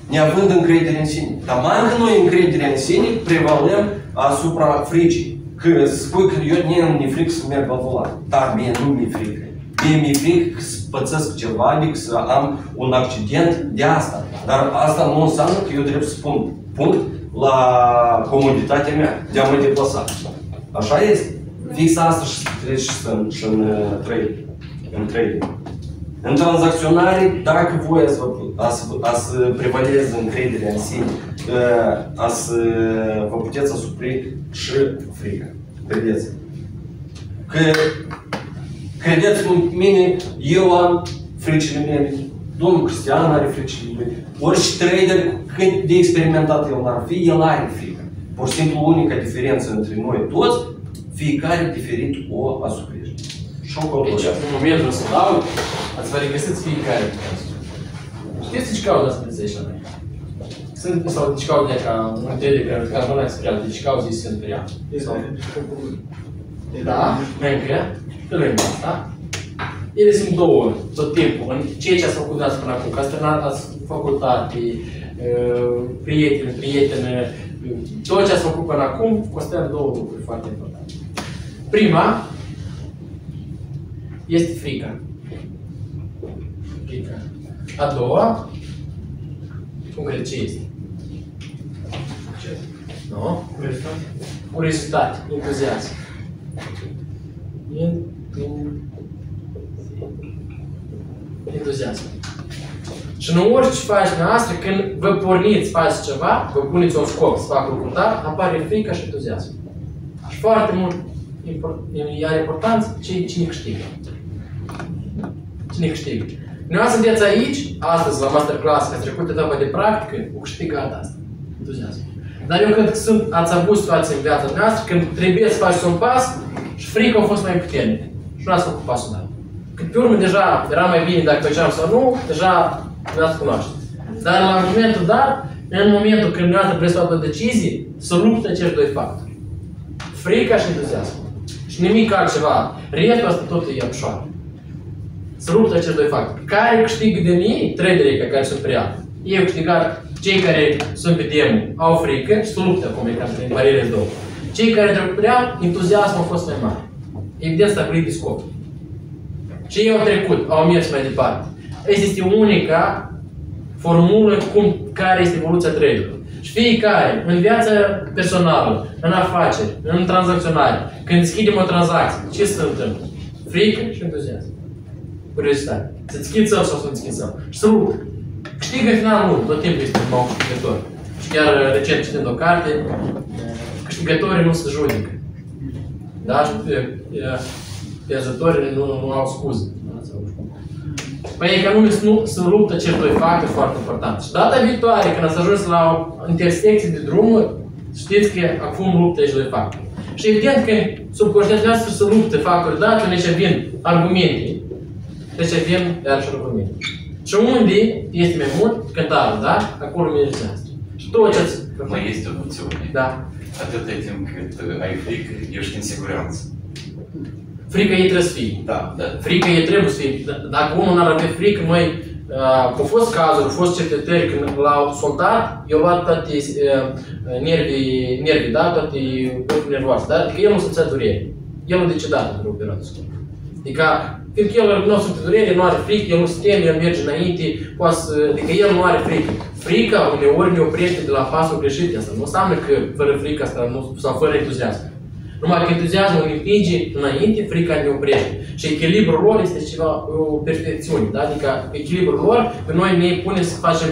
S2: neavând încredere în sine. Dar mai încă noi încredere în sine prevalăm asupra fricii. Că spui că eu nu mi-e frică să merg la volan. Dar mie nu mi-e frică. Mie mi-e frică să pățesc ceva, adică să am un accident de asta. Dar asta nu înseamnă că eu trebuie să spun punct la comoditatea mea de a mă deplasa. Așa este. Fix asta și trebuie și în, și în uh, trade. În trading. În tranzacționare, dacă voi ați, vă- ați, ați prevaleze încrederea în sine, uh, ați, uh, vă puteți asupri și frica. Credeți. Că credeți în mine, eu am fricile mele, domnul Cristian are fricile lui. Orice trader, cât de experimentat el ar fi, el are frică. Pur și simplu, unica diferență între noi toți, fiecare diferit o asuprește. Și o
S1: Deci,
S2: controlează.
S1: în momentul să dau, ați vă regăsiți fiecare. Știți ce cauza să găsești la noi? Sunt, sau ce cauza ca multe de care care nu l-am explicat, deci cauza este sunt rea. Sau, da, încă, pe lângă asta, ele sunt două, tot timpul, în ceea ce ați făcut dați până acum, că ați terminat, ați facultate, uh, prieteni, prietenă, uh, tot ce ați făcut până acum, consider două lucruri foarte importante. Prima, este frica. Frica. A doua, concret ce este? Nu? Curiozitate, entuziasm. Entu- Entuziasm. Și în orice faci noastră, când vă porniți, faceți ceva, vă puneți un scop să fac lucrul tău, apare frica și entuziasm. Și foarte mult import- are importanță ce, cine câștigă. Cine câștigă. Noi sunteți aici, astăzi, la masterclass, că ați trecut etapa de practică, cu câștigat asta. Entuziasm. Dar eu când sunt, ați avut situații în viața noastră, când trebuie să faceți un pas și frica a fost mai puternică. Și nu ați făcut pasul dat. Când pe urmă deja era mai bine dacă făceam sau nu, deja ne-ați cunoaște. Dar la momentul dat, în momentul când noi trebuie să luăm o decizie, să luptă acești doi factori. Frica și entuziasmul. Și nimic altceva. Restul asta tot e ușor. Să luptă acești doi factori. Care câștigă din ei? Trei direct care sunt prea. Ei au câștigat cei care sunt pe demo, au frică și se luptă acum, ca să barierele două. Cei care trebuie prea, entuziasmul a fost mai mare. Evident, stabilit de scop. Și ei au trecut, au mers mai departe. Este unica formulă cum, care este evoluția traderilor. Și fiecare, în viața personală, în afaceri, în tranzacționare, când deschidem o tranzacție, ce se întâmplă? Frică și entuziasm. Curiozitate. Să deschidsăm sau să deschidsăm. Și să luptă. Câștigă finalul, tot timpul este un bon câștigător. Și chiar uh, recent citind o carte, câștigătorii nu se judecă. Da? Și pierzătorii nu, nu au scuze. Da? Sau nu știu. Păi e că nu, nu se luptă cel doi factori foarte important. Și data viitoare, când ați ajuns la o intersecție de drumuri, știți că acum luptă aici doi factori. Și evident că subconștientul noastră se luptă factori, da, când aici vin argumente, deci vin iarăși argumente. Și unde este mai mult, cântarul, da? Acolo merge asta. Și tot ce
S6: Mai este o noțiune.
S1: Da.
S6: Atâta timp cât uh, ai frică, ești în siguranță.
S1: Frica ei trebuie să fie.
S6: Da, da.
S1: Frica ei trebuie să fie. D- Dacă unul n-ar avea frică, noi, uh, au fost cazuri, au fost cercetări când l-au soldat, i-au luat toate uh, nervii, nervii, da? Toate grupuri nervoase, da? Adică el nu simțea durere. El a decedat într-o perioadă scurtă. Adică, fiindcă el nu simte durere, nu are frică, el nu se teme, el merge înainte, poate să, adică el nu are frică. Frica uneori ne oprește de la pasul greșit asta. Nu înseamnă că fără frică asta nu, sau fără entuziasm. Numai că entuziasmul ne împinge înainte, frica ne oprește. Și echilibrul lor este ceva, o perfecțiune, da? Adică echilibrul lor pe noi ne pune să facem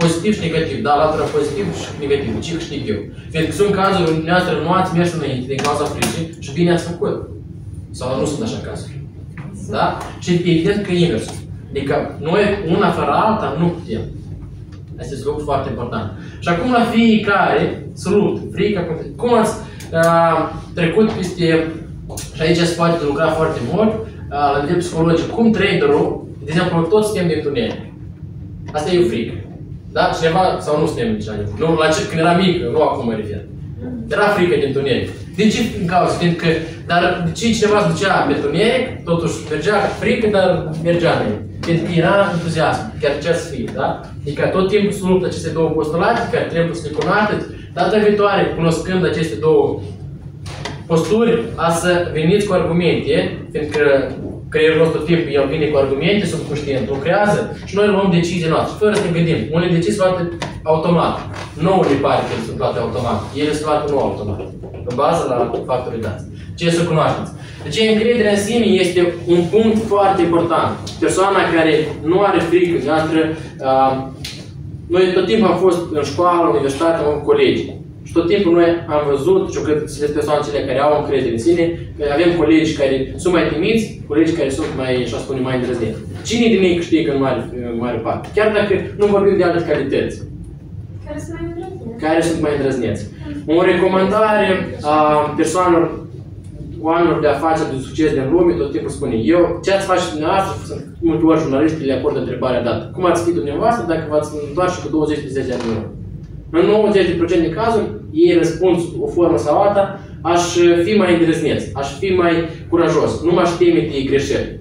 S1: pozitiv și negativ, da? Latura pozitiv și negativ, ce câștig eu. Fiindcă sunt cazuri unde dumneavoastră nu ați mers înainte din cauza fricii și bine ați făcut. Sau nu sunt așa cazuri. Da? Și evident că invers. Adică noi, una fără alta, nu putem. Asta este lucru foarte important. Și acum la fiecare să luptă. Frica, cum ați uh, trecut peste, și aici se poate lucra foarte mult, uh, la nivel psihologic, cum traderul, de exemplu, toți suntem de întuneric. Asta e o frică. Da? Cineva, sau nu suntem nici la Nu, la ce, când era mic, nu acum mă refer. Era frică de întuneric. De ce în cauza? Fiindcă, dar de ce cineva se ducea pe întuneric, totuși mergea cu frică, dar mergea în el. Pentru că era entuziasm, chiar ce să fie, da? Adică tot timpul se luptă aceste două postulate care trebuie să le cunoașteți. Data viitoare, cunoscând aceste două posturi, a să veniți cu argumente, fiindcă creierul nostru timp, el vine cu argumente, subconștient, lucrează și noi luăm decizii noastre, fără să ne gândim. Unele decizii sunt luate automat. Nouă ne pare că ele sunt luate automat. Ele sunt luate nu automat. În bază la factorii dați. Ce să cunoașteți. Deci încrederea în sine este un punct foarte important. Persoana care nu are frică, noastră, uh, noi tot timpul am fost în școală, universitate, am avut colegi. Și tot timpul noi am văzut, și eu cred că sunt persoanele care au încredere în sine, că avem colegi care sunt mai timiți, colegi care sunt mai, așa spune, mai îndrăzneți. Cine din ei câștigă în mare, în mare parte? Chiar dacă nu vorbim de alte calități
S5: Care sunt mai îndrăzneți.
S1: care sunt mai îndrăzneți. O recomandare a persoanelor, oamenilor de afaceri de succes din lume, tot timpul spune, eu, ce ați face dumneavoastră, sunt multe ori jurnaliștii le acordă întrebarea dată. Cum ați fi dumneavoastră dacă v-ați întoarce cu 20 de 10 ani în urmă? În 90% de cazuri, ei răspund o formă sau alta, aș fi mai îndrăzneț, aș fi mai curajos, nu m-aș teme de greșeli.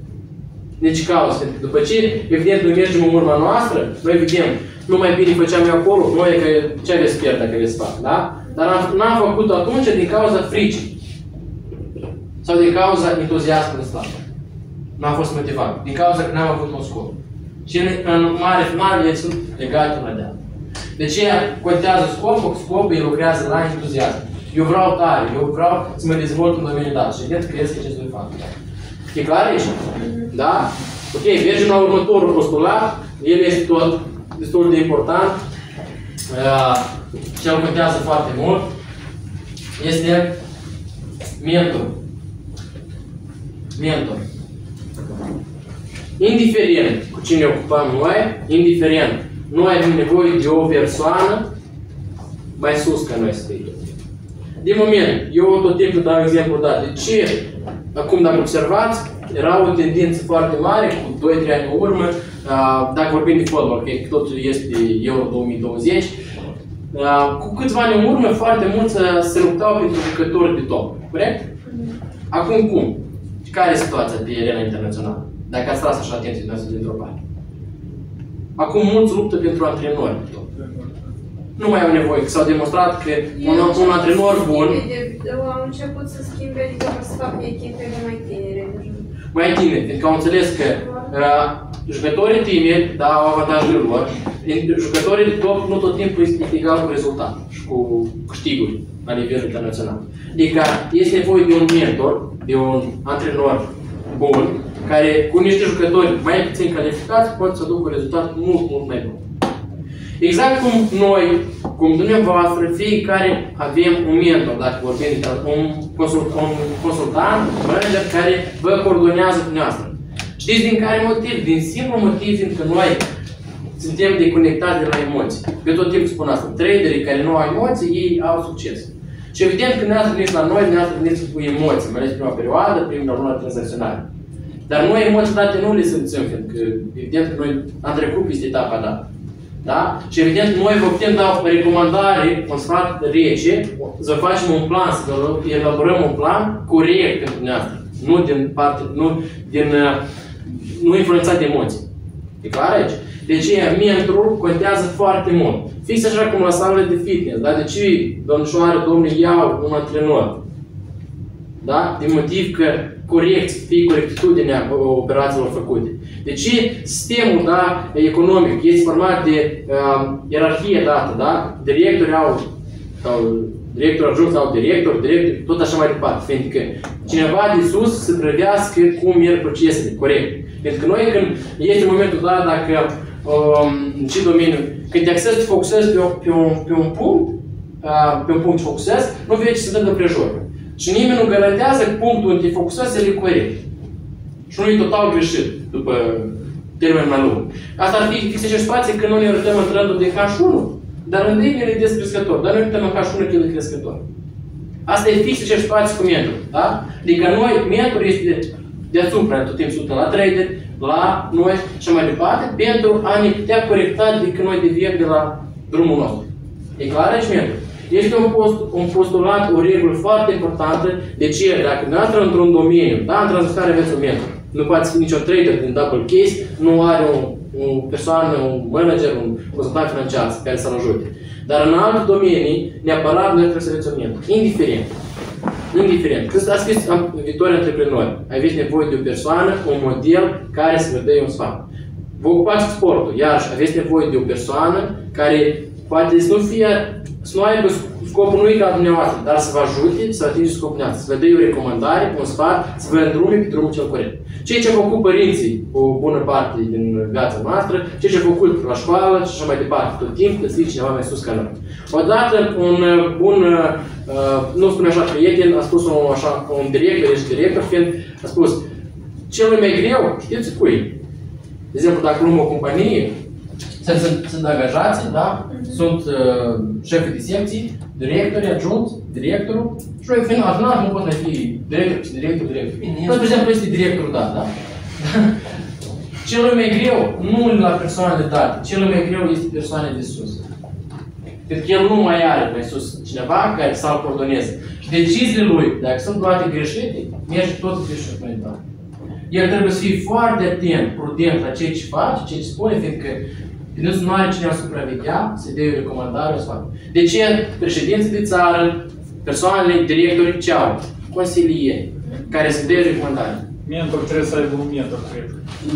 S1: Deci cauză, pentru că după ce, evident, noi mergem în urma noastră, noi vedem, nu mai bine făceam eu acolo, noi că ce aveți pierd dacă veți fac, da? Dar am- n-am făcut-o atunci din cauza fricii. Sau din cauza entuziasmului slab. N-am fost motivat. Din cauza că n-am avut un scop. Și în, în mare final, ele sunt legate una de alta. De ce contează scopul? Scopul el lucrează la entuziasm. Eu vreau tare, eu vreau să mă dezvolt în domeniul dat și evident crezi că acest lucru fac. E clar aici? Da? Ok, mergem la următorul postulat. El este tot destul de important. Uh, ce îl contează foarte mult este mentor. Mentor. Indiferent cu cine ne ocupăm noi, indiferent, noi avem nevoie de o persoană mai sus ca noi să fie. De moment, eu tot timpul dau exemplu dat. De ce, acum dacă observați, era o tendință foarte mare, cu 2-3 ani în urmă, uh, dacă vorbim de fotbal, că totul este Euro 2020, uh, cu câțiva ani în urmă, foarte mulți uh, se luptau pentru jucători de top, corect? Acum cum? Care e situația de arena internațională? Dacă ați tras așa atenție dumneavoastră dintr-o parte. Acum mulți luptă pentru antrenori. Nu mai au nevoie, că s-au demonstrat că un, un antrenor bun,
S5: Au început să schimbe, adică să facă echipele mai tinere deja.
S1: mai tineri, pentru că au înțeles că uh, jucătorii tineri, da, au avantajele lor, jucătorii de top nu tot timpul este egal cu rezultat și cu câștiguri la nivel internațional. Adică este nevoie de un mentor, de un antrenor bun, care cu niște jucători mai puțin calificați pot să ducă un rezultat mult, mult mai bun. Exact cum noi, cum dumneavoastră, fiecare avem un mentor, dacă vorbim de un, consult, un consultant, un manager care vă coordonează dumneavoastră. Știți din care motiv? Din simplu motiv fiindcă noi suntem deconectați de la emoții. Eu tot timpul spun asta. Traderii care nu au emoții, ei au succes. Și evident că ne-ați veniți la noi, ne-ați veniți cu emoții, mai ales prima perioadă, prima lună tranzacționare. Dar noi emoții date nu le simțim, fiindcă evident că noi am trecut peste etapa dată. Da? Și evident, noi vă putem da o recomandare, un sfat rece, să facem un plan, să elaborăm un plan corect pentru dumneavoastră. Nu din parte, nu din, uh, nu influențat de emoții. E clar aici? Deci mentorul contează foarte mult. Fix așa cum la salele de fitness, da? De ce domnișoare, domnule, iau un antrenor? Da? Din motiv că corect, fie corectitudinea operațiilor făcute. Deci sistemul da, economic este format de uh, ierarhie dată, da? Directori au, sau director ajung sau director, director, tot așa mai departe. Pentru că cineva de sus să prevească cum merg procesele, corect. Pentru că noi când este momentul da, dacă um, în ce domeniu, când te axezi, te focusezi pe, pe, un, pe un punct, uh, pe un punct te focusezi, nu vezi ce se dă de prejur. Și nimeni nu garantează că punctul unde te focusezi el e corect. Și nu e total greșit după termen mai lung. Asta ar fi fix și spații când noi ne uităm în trendul de H1, dar în el e descrescător, dar noi uităm în H1 că el e crescător. Asta e fix și spații cu mentor, da? Adică noi, mentor este deasupra, tot timpul suntem la trader, la noi și mai departe, pentru a ne putea corecta de când noi deviem de la drumul nostru. E clar aici mentor? Este un, post, un postulat, o regulă foarte importantă. De ce? Dacă dumneavoastră într-un domeniu, da, în tranzacționare aveți un mentor, nu poate fi niciun trader din double case, nu are o, o persoană, un manager, un consultant financiar care să-l ajute. Dar în alte domenii, neapărat noi trebuie să aveți un mentor, indiferent. Indiferent. Când ați scris viitorii antreprenori, aveți nevoie de o persoană, un model care să vă dea un sfat. Vă ocupați cu sportul, iarăși aveți nevoie de o persoană care poate să nu fie, să nu aibă scopul nu e ca dumneavoastră, dar să vă ajute să atingeți scopul dumneavoastră, să vă dea o recomandare, un sfat, să vă îndrume pe drumul cel corect. Ceea ce au făcut părinții o bună parte din viața noastră, ceea ce au făcut la școală și așa mai departe, tot timpul să fie cineva mai sus ca noi. Odată un bun, uh, nu spune așa prieten, a spus un, așa, un director, ești director, fiind, a spus, cel mai greu, știți cui? De exemplu, dacă luăm o companie, sunt, sunt, sunt angajații, da? Sunt uh, șefii de secții, directori, adjunți, directorul și noi final, la final nu pot mai fi director, director, director. Noi, de exemplu, este directorul dat, da? Cel mai greu nu la persoanele date, cel mai greu este persoanele de sus. Pentru că el nu mai are mai sus cineva care să-l coordoneze. Și deciziile lui, dacă sunt luate greșite, merge tot greșit mai departe. El trebuie să fie foarte atent, prudent la ceea ce face, ceea ce spune, fiindcă Vedeți, nu are cine a supraveghea, să dea o recomandare, o sfat. De ce președinții de țară, persoanele, directorii ce au? Consilieri, care să dea recomandare.
S3: Mentor trebuie să aibă un mentor, cred.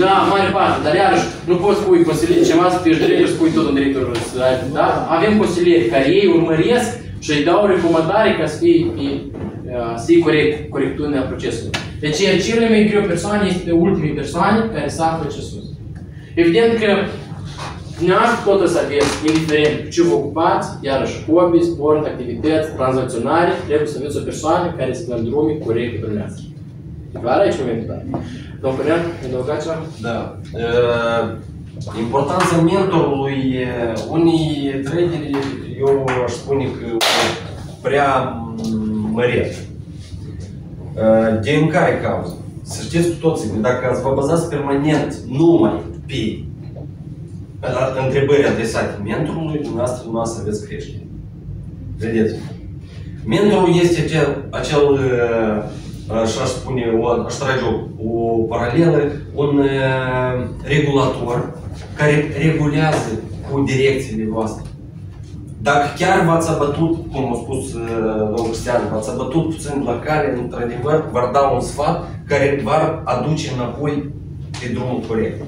S1: Da, mai parte, dar iarăși, nu poți spui consilieri, ceva să fii director, spui tot un director să aibă, da? Avem consilieri care ei urmăresc și îi dau recomandare ca să fie, să fie corect, corectitudinea procesului. Deci, cele mai greu persoane este pe ultimii persoane care se află ce sus. Evident că Dumneavoastră tot să aveți, indiferent ce vă ocupați, iarăși hobby, sport, activități, tranzacționare, trebuie să aveți o persoană care să vă îndrume corect pe dumneavoastră. E clar aici momentul ăsta? Domnul Părean, adăugați ceva?
S2: Da. Uh, importanța mentorului, unii traderi, eu aș spune că prea mărit. Uh, din care cauză? Să știți cu toții, dacă ați vă bazați permanent numai pe la întrebări adresate mentorului, dumneavoastră nu să aveți creștere. Vedeți? Mentorul este acel, acel uh, și aș spune, o, aș trage o, o paralelă, un uh, regulator care regulează cu direcțiile voastre. Dacă chiar v-ați abătut, cum a spus uh, domnul Cristian, v-ați abătut puțin la cale, într-adevăr, v-ar da un sfat care v-ar aduce înapoi pe drumul corect.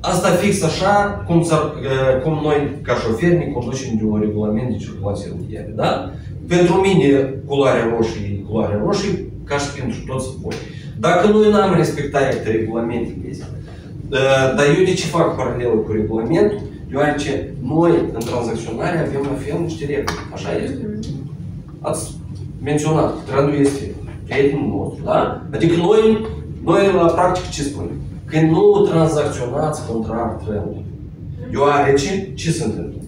S2: Asta fix așa cum, s-ar- uh, cum noi, ca șoferi, ne conducem de un regulament de circulație rutieră, da? Pentru mine, culoarea roșie e culoarea roșie, ca și pentru toți voi. Dacă noi n-am respectat aceste regulamente, este. Uh, Dar eu de ce fac paralelă cu regulamentul? Deoarece noi, în tranzacționare, avem la fel niște reguli. Așa este. Ați menționat, Tradu este prietenul nostru, da? Adică noi, noi la practică ce spunem? Că nu tranzacționați contract Tradu. Deoarece, ce se întâmplă?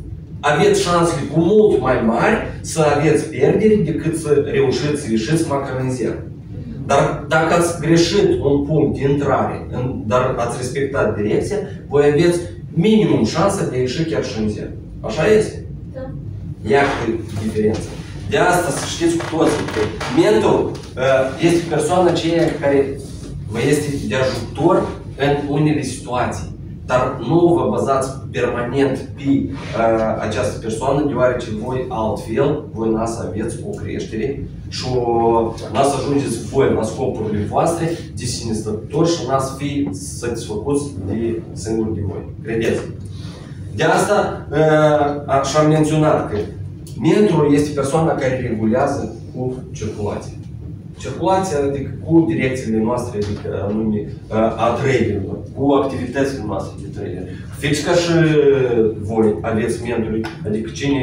S2: Aveți șansele cu mult mai mari să aveți pierderi decât să reușiți să ieșiți măcar în zero. Dar dacă ați greșit un punct de intrare, în, dar ați respectat direcția, voi aveți minimum șansa de a ieși chiar și în zero. Așa este?
S5: Da.
S2: Iată diferența. De asta să știți cu toții că mentorul uh, este persoana aceea care vă este de ajutor în unele situații. Dar nu vă bazați permanent pe uh, această persoană, deoarece voi altfel, voi n-ați să aveți o creștere și o, n-ați să ajungeți voi la scopurile voastre de sine stătători și n-ați fi satisfăcuți de singuri de voi. Credeți? De asta uh, așa am menționat că mentorul este persoana care regulează cu circulația. Circulația, adică cu direcțiile noastre, adică anume uh, a traderilor, cu activitățile noastre de trader. Fix ca și voi aveți mentori, adică cine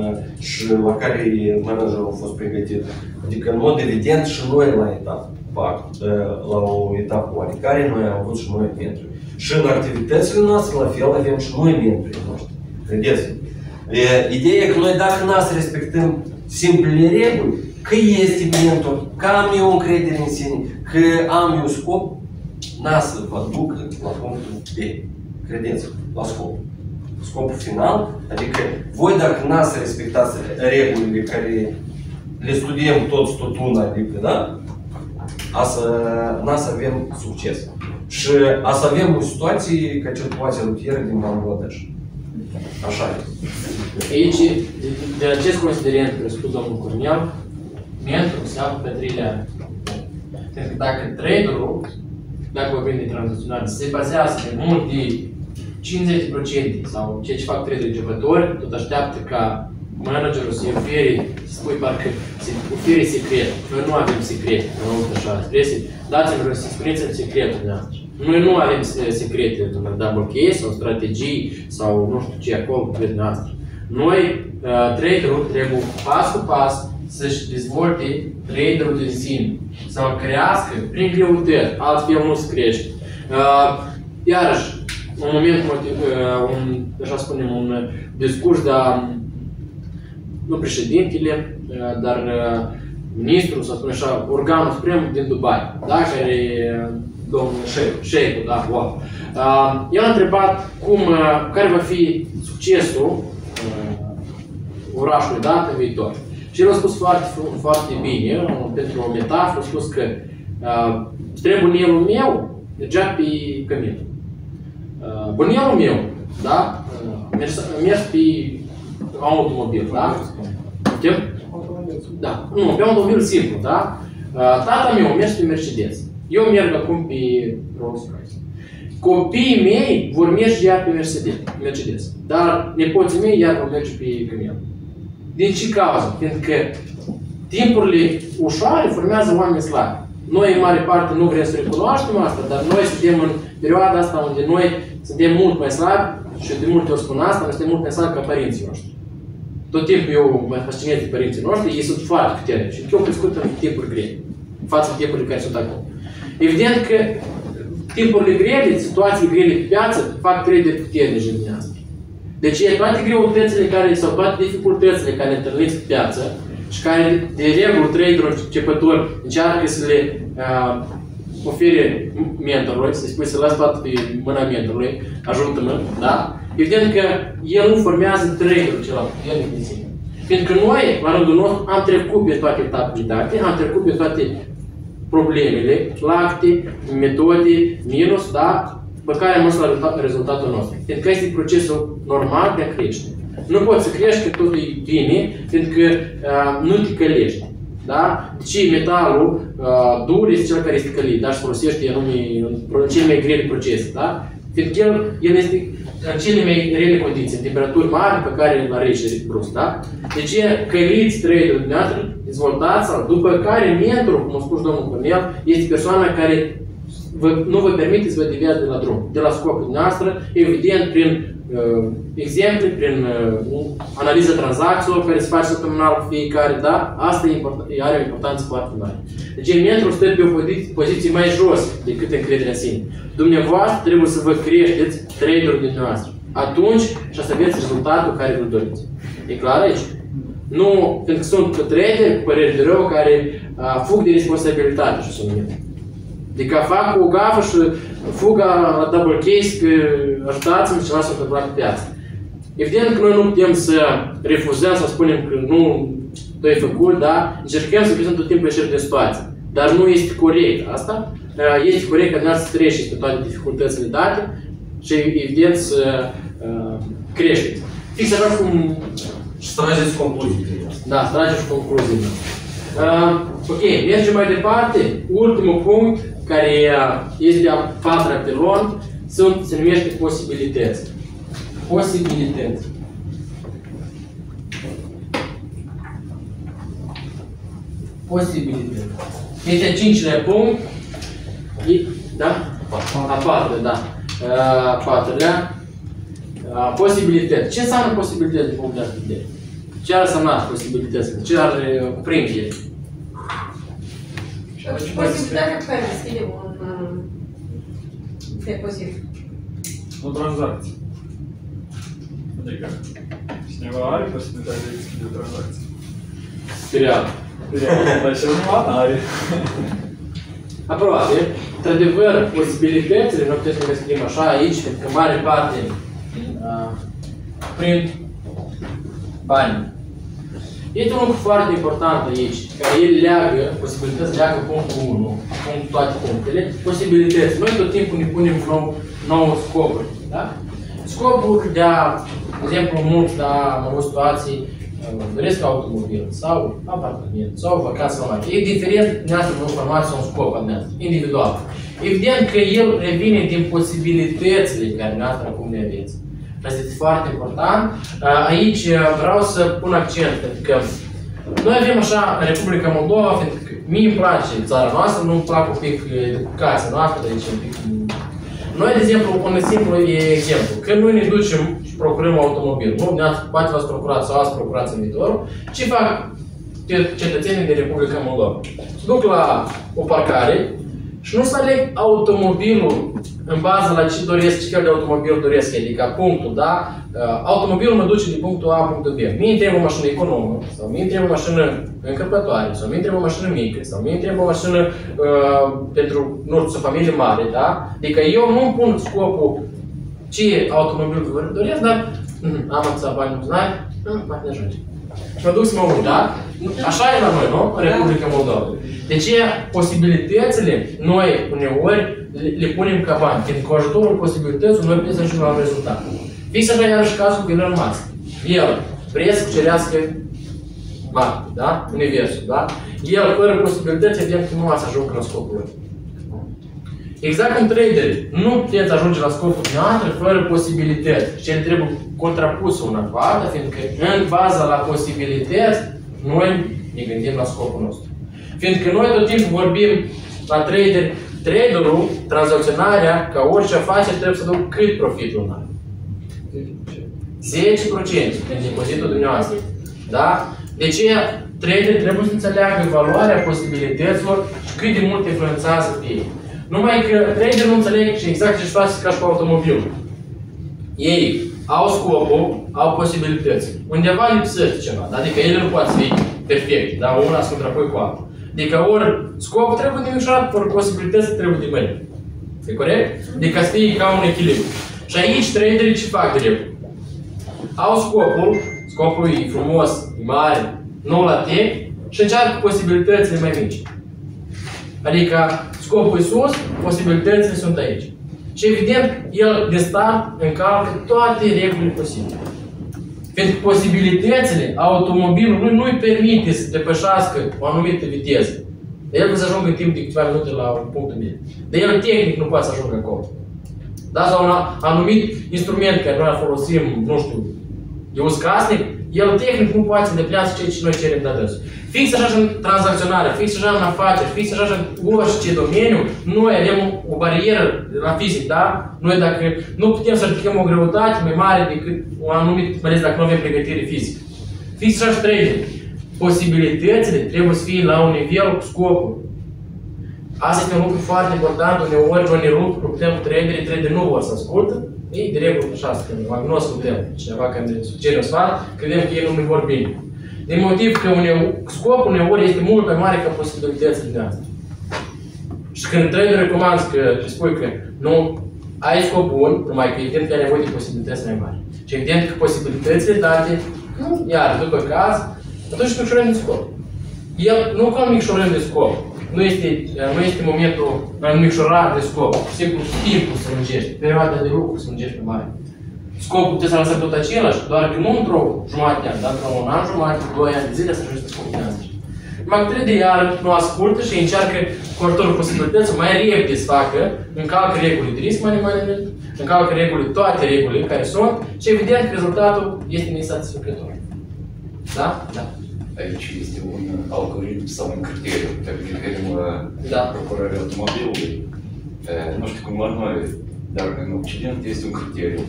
S2: uh, și la care managerul a fost pregătit. Adică în mod evident și noi la etapă, uh, la o etapă oarecare, noi am avut și noi mentori. Și în activitățile noastre, la fel, avem și noi mentorii noștri. Credeți? E, Ideea e că noi dacă nu să respectăm simplele reguli, că este mentor, că am eu încredere în sine, că am eu scop, n-a să vă ducă la punctul B. Credeți, la scop. Scopul final, adică voi dacă n-a să respectați regulile care le studiem toți tot una, adică, da? A să, n-a să avem succes. Și a să avem o situație ca circulația rutieră din Bangladesh. Așa e.
S1: Aici, de, de acest considerent presupus domnul Cornel, mentorul se află pe treilea ani. Pentru că dacă traderul, dacă vorbim de tranzacționare, se bazează pe mult de 50% sau ceea ce fac traderii începători, tot așteaptă ca managerul să-i ofere, să spui parcă, să ofere secret. Noi nu avem secret, nu avem așa expresie. Dați-mi să spuneți-mi secretul noastră. Noi nu avem se- secrete, în double case sau strategii sau nu știu ce acolo cu noastră. Noi, uh, traderul, trebuie pas cu pas să-și dezvolte traderul de sine, să-l crească prin greutăți, altfel nu se crește. Uh, iarăși, un moment, motiv- uh, un, așa spunem, un discurs de a nu președintele, uh, dar uh, ministrul, să spun așa, organul suprem din Dubai, da, care uh, domnul Sheikh, Sheikh, da, wow. Uh, El a întrebat cum, uh, care va fi succesul uh, orașului, da, pe viitor. Și el a spus foarte, fru- foarte bine, uh, pentru o metaforă, a spus că uh, trebunelul meu mergea pe cămin. Uh, bunelul meu, da, uh, mers, mers pe automobil, da? Știm? Da, nu, pe automobil simplu, da? Uh, Tata meu merge pe Mercedes. Eu merg acum pe Rolls Royce. Copiii mei vor merge iar pe Mercedes, Mercedes. Dar nepoții mei iar vor merge pe camion. Din ce cauză? Pentru că timpurile ușoare formează oameni slabi. Noi, în mare parte, nu vrem să recunoaștem asta, dar noi suntem în perioada asta unde noi suntem mult mai slabi și de multe ori spun asta, noi suntem mult mai slabi ca părinții noștri. Tot timpul eu mă fascinez de părinții noștri, ei sunt foarte puternici și eu crescut în timpuri grele, față de timpurile care sunt acum. Evident că timpurile grele, situații grele pe piață, fac traderi puternici în dumneavoastră. Deci e toate greutățile care, sau toate dificultățile care le întâlniți pe piață și care de regulă traderul începător încearcă să le uh, ofere mentorului, să-i spui să las toate pe mâna mentorului, ajută-mă, da? Evident că el nu formează traderul cel puternic din sine. Pentru că noi, la rândul nostru, am trecut pe toate etapele date, am trecut pe toate problemele, lacte, metode, minus, da? Pe care măsură rezultat- rezultatul nostru. Pentru că este procesul normal de a crește. Nu poți să crești că totul e bine, pentru că uh, nu te călești. Da? Deci metalul uh, dur este cel care este călit, da? Și folosește anume în cele mai grele procese, da? Pentru că el, el este în cele mai rele condiții, în temperaturi mari pe care la rece brusc, da? Deci căliți trei dumneavoastră, dezvoltați sau după care mentorul, cum a spus domnul Cornel, este persoana care vă, nu vă permite să vă deviați de la drum, de la scopul noastră, evident prin uh, exemple, prin uh, analiza tranzacțiilor care se face săptămânal cu fiecare, da? Asta e important, are o importanță foarte mare. Deci mentorul stă pe o poziție, poziție mai jos decât încrederea în sine. Dumneavoastră trebuie să vă creșteți traderul dumneavoastră. Atunci și să aveți rezultatul care vă doriți. E clar aici? Nu, pentru că sunt trader cu păreri de rău care uh, fug de responsabilitate, așa să numim. Adică fac o gafă și fuga la double case că ajutați-mă ceva s-a întâmplat pe piață. Evident că noi nu putem să refuzăm, să spunem că nu tu ai făcut, da? Încercăm să găsim tot timpul ieșiri din situație. Dar nu este corect asta. Este corect că dumneavoastră să treceți pe toate dificultățile date și evident să uh, creșteți. Fix așa cum
S2: Și să trageți concluzii din asta.
S1: da, trageți concluziile. Uh, ok, mergem mai departe. Ultimul punct, care uh, este a patra pilon, sunt, se numește posibilități. Posibilități. Posibilități. Este a cincilea punct. E, da? A patrulea, da. Uh, A patrulea. Uh, Posibilități. Ce înseamnă posibilități din punct de vedere? Ce ar însemna posibilitățile? Ce ar uh, cuprinde ele?
S5: Posibilitatea pe care deschidem un uh, depozit.
S3: O tranzacție. Adică, cineva are posibilitatea de a deschide o tranzacție.
S1: Period.
S3: Dar și nu are.
S1: Aproape. Într-adevăr, posibilitățile, nu putem să le scriem așa aici, pentru că mare parte uh, prin bani. Este un lucru foarte important aici, care el leagă, posibilități leagă punctul 1, punctul toate punctele, posibilități. Noi tot timpul ne punem nou, nouă scopuri, da? Scopuri de a, de exemplu, mulți, da, am avut situații, uh, doresc automobil sau apartament sau vacanță la mare. E diferent, dumneavoastră vă informați un scop al dumneavoastră, individual. Evident că el revine din posibilitățile care dumneavoastră acum le aveți. Asta este foarte important. Uh, Aici uh, vreau să pun accent, pentru că noi avem așa în Republica Moldova, pentru că mie îmi place țara noastră, nu-mi plac un pic uh, educația noastră, deci un pic... Noi, de exemplu, un simplu exemplu. Când noi ne ducem și procurăm automobil, nu? Ne-ați, poate v-ați procurat sau ați procurat în viitorul, ce fac cetățenii din Republica Moldova? Se duc la o parcare și nu să aleg automobilul în bază la ce doresc, ce fel de automobil doresc, adică punctul, da? Uh, Automobilul mă duce din punctul A în punctul B. Mie îmi trebuie o mașină economă, sau mie îmi trebuie o mașină încărcătoare, sau mie îmi trebuie o mașină mică, sau mie îmi trebuie o mașină uh, pentru, nu știu, o familie mare, da? Adică eu nu îmi pun scopul ce automobil doresc, dar mm, am atâția bani în buzunar, mm, poate ne ajunge. Și mă duc să mă uit, da? Așa e la noi, nu? În Republica Moldova. Deci posibilitățile, noi uneori le, le punem ca bani, pentru că cu ajutorul posibilităților noi putem să ajungem la un rezultat. Fix așa iarăși cazul cu Elon Musk. El vrea să cucerească Marte, da? Universul, da? El, fără posibilități, evident că nu va să ajungă la scopul lui. Exact cum traderii. Nu puteți ajunge la scopul noastră fără posibilități. Și ele trebuie contrapusă una cu alta, fiindcă în baza la posibilități, noi ne gândim la scopul nostru. Fiindcă noi tot timpul vorbim la trader, traderul, tranzacționarea, ca orice afacere, trebuie să duc cât profit lunar? 10% din depozitul dumneavoastră. Da? De ce trader trebuie să înțeleagă valoarea posibilităților și cât de mult influențează pe ei. Numai că trader nu înțeleg și exact ce situație ca și cu automobilul. Ei au scopul, au posibilități. Undeva lipsește ceva, da? adică ele nu poate fi perfecte, dar una se contrapui cu alta. Adică ori scopul trebuie de mișorat, ori posibilități trebuie de mărit. E corect? Adică să fie ca un echilibru. Și aici traderii ce fac de Au scopul, scopul e frumos, e mare, nu la timp și încearcă posibilitățile mai mici. Adică scopul e sus, posibilitățile sunt aici. Și evident, el de start încalcă toate regulile posibile. Pentru că posibilitățile automobilului nu îi permite să depășească o anumită viteză. De el să ajungă în timp de câteva minute la un punct B. De el tehnic nu poate să ajungă acolo. Da? Sau un anumit instrument care noi îl folosim, nu știu, de uz casnic, el tehnic nu poate să îndeplinească ceea ce noi cerem de adânsul. Fix așa și în tranzacționare, fix așa în afaceri, fix așa și în orice domeniu, noi avem o barieră la fizic, da? Noi dacă nu putem să ridicăm o greutate mai mare decât un anumit, mai ales dacă nu avem pregătire fizică. Fix așa și trading. Posibilitățile trebuie să fie la un nivel cu scopul. Asta este un lucru foarte important, uneori noi ne rup, luptăm cu traderii, traderii nu vor să ascultă, ei, de regulă, așa, când nu ascultăm cineva care ne sugeră un sfat, credem că ei nu ne vor bine. Din motiv că uneori, scopul uneori este mult mai mare ca posibilitățile de asta. Și când trader recomand că îi spui că nu ai scop bun, numai că evident că ai nevoie de posibilități mai mari. Și evident că posibilitățile date, nu, iar după caz, atunci micșorăm de scop. El nu ca un micșorăm de scop, nu este, nu este momentul în micșorat de scop, simplu timpul să lungești, perioada de lucru să lungești pe mare. Scopul trebuie să lăsăm tot același, doar că nu într-o jumătate de an, dar într-un an jumătate, doi ani de zile să ajungi să scopul de asta. Mai trebuie de iar nu ascultă și încearcă cu ajutorul posibilității mai repede să facă, încalcă regulile de risc mai mult, încalcă regulile, toate regulile care sunt și evident că rezultatul este nesatisfăcător. Da? Da.
S6: Aici este un algoritm sau un criteriu. Dacă ne vedem la
S1: Da.
S6: procurarea automobilului, eh, nu știu cum la noi, dar în Occident este un criteriu.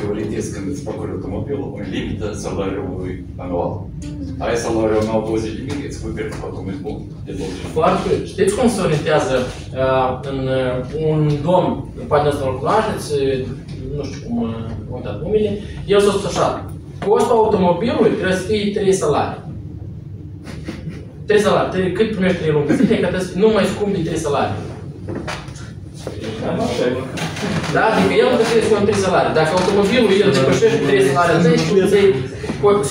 S6: Teoretic, când îți procuri automobilul, în limită salariului anual. Ai salariul anual 20 de mii, îți cumperi automobil de 20 de mii.
S1: Foarte. Știți cum se orientează uh, în uh, un domn, poate ăsta îl cunoașteți, uh, nu știu cum uh, am dat numele, el s-a spus așa, costul automobilului trebuie să fie 3 salarii. 3 salarii, trei- cât primești 3 luni de zile, că trebuie să fie nu mai scump de 3 salarii. Da? Adică el nu trebuie să fie 3 salarii. Dacă automobilul el depășește 3 salarii, atunci tu ți-ai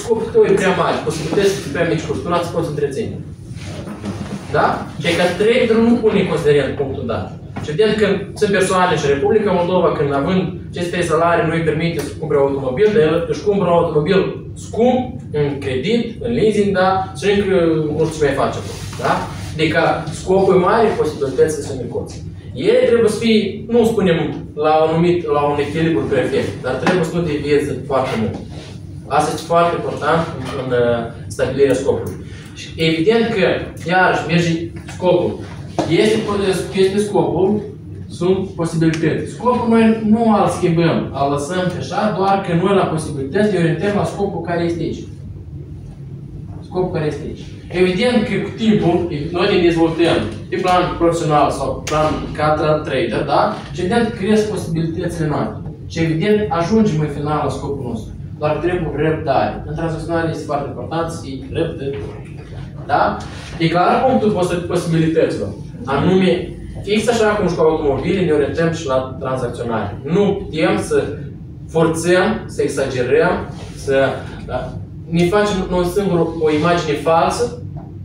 S1: scopul tău e prea mare, posibilitățile sunt prea mici, cu tu nu poți întreține. Da? Și că traderul nu pune în considerent punctul dat. Și evident că sunt persoane și Republica Moldova, când având aceste trei salarii, nu îi permite să cumpere automobil, dar el își cumpără un automobil scump, în credit, în leasing, da? Și încă nu știu ce mai face. Da? Adică scopul e mare, posibilitățile sunt micuțe. Ele trebuie să fie, nu spunem la un anumit, la un echilibru perfect, dar trebuie să nu devieze foarte mult. Asta este foarte important în, în uh, stabilirea scopului. Și evident că, iarăși, merge scopul. Este, este scopul, sunt posibilități. Scopul noi nu îl schimbăm, îl lăsăm pe așa, doar că noi la posibilități ne orientăm la scopul care este aici. Scopul care este aici. Evident că cu timpul noi ne dezvoltăm pe plan profesional sau plan ca trader, da? Și evident cresc posibilitățile noastre. Și evident ajungem în final la scopul nostru. Doar trebuie răbdare. În tranzacționare este foarte important să fii răbdător. Da? E clar punctul pos- posibilităților. Anume, fix așa cum și cu automobile, ne orientăm și la tranzacționare. Nu putem să forțăm, să exagerăm, să da, ne facem noi singuri o imagine falsă,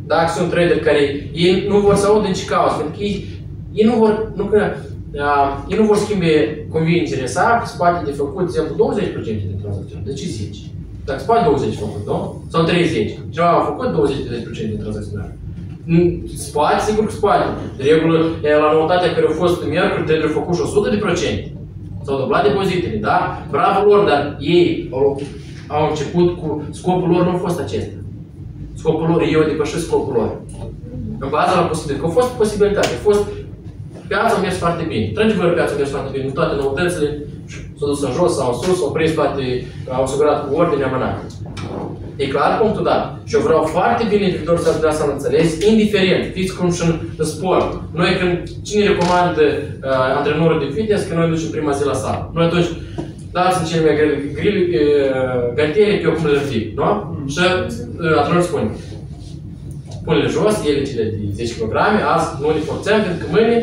S1: dacă sunt trader care ei nu vor să audă în ce cauză, pentru că ei, ei nu vor, nu că, uh, ei nu vor schimbe convingerea sa, că se poate de făcut, de exemplu, 20% de tranzacțiuni. De ce 10? Dacă se poate 20 făcut, nu? Sau 30. Cineva a făcut 20% din tranzacționare. Mm, Se poate, sigur că se poate. De regulă, e, la noutatea care a fost miercuri, trebuie a făcut și 100%. S-au dublat depozitele, da? Bravo lor, dar ei au, au început cu scopul lor nu a fost acesta. Scopul lor, eu depășesc scopul lor. În baza la posibilitate. Că a fost posibilitate, a fost piața a mers foarte bine. Într-adevăr, piața a mers foarte bine. Toate noutățile s-au dus în jos sau în sus, au prins toate, au asigurat cu ordine amânată. E clar punctul dat. Și eu vreau foarte bine viitor să vrea să-l înțelegi, indiferent, fiți cum și în, în sport. Noi când, cine recomandă uh, antrenorul de fitness, că noi ducem prima zi la sală. Noi atunci, dați-mi cele mai grele grill, uh, gantele pe eu cum le ridic, nu? Și uh, antrenorul spune, pune-le jos, ele cele de 10 kg, azi nu le forțăm, pentru că mâine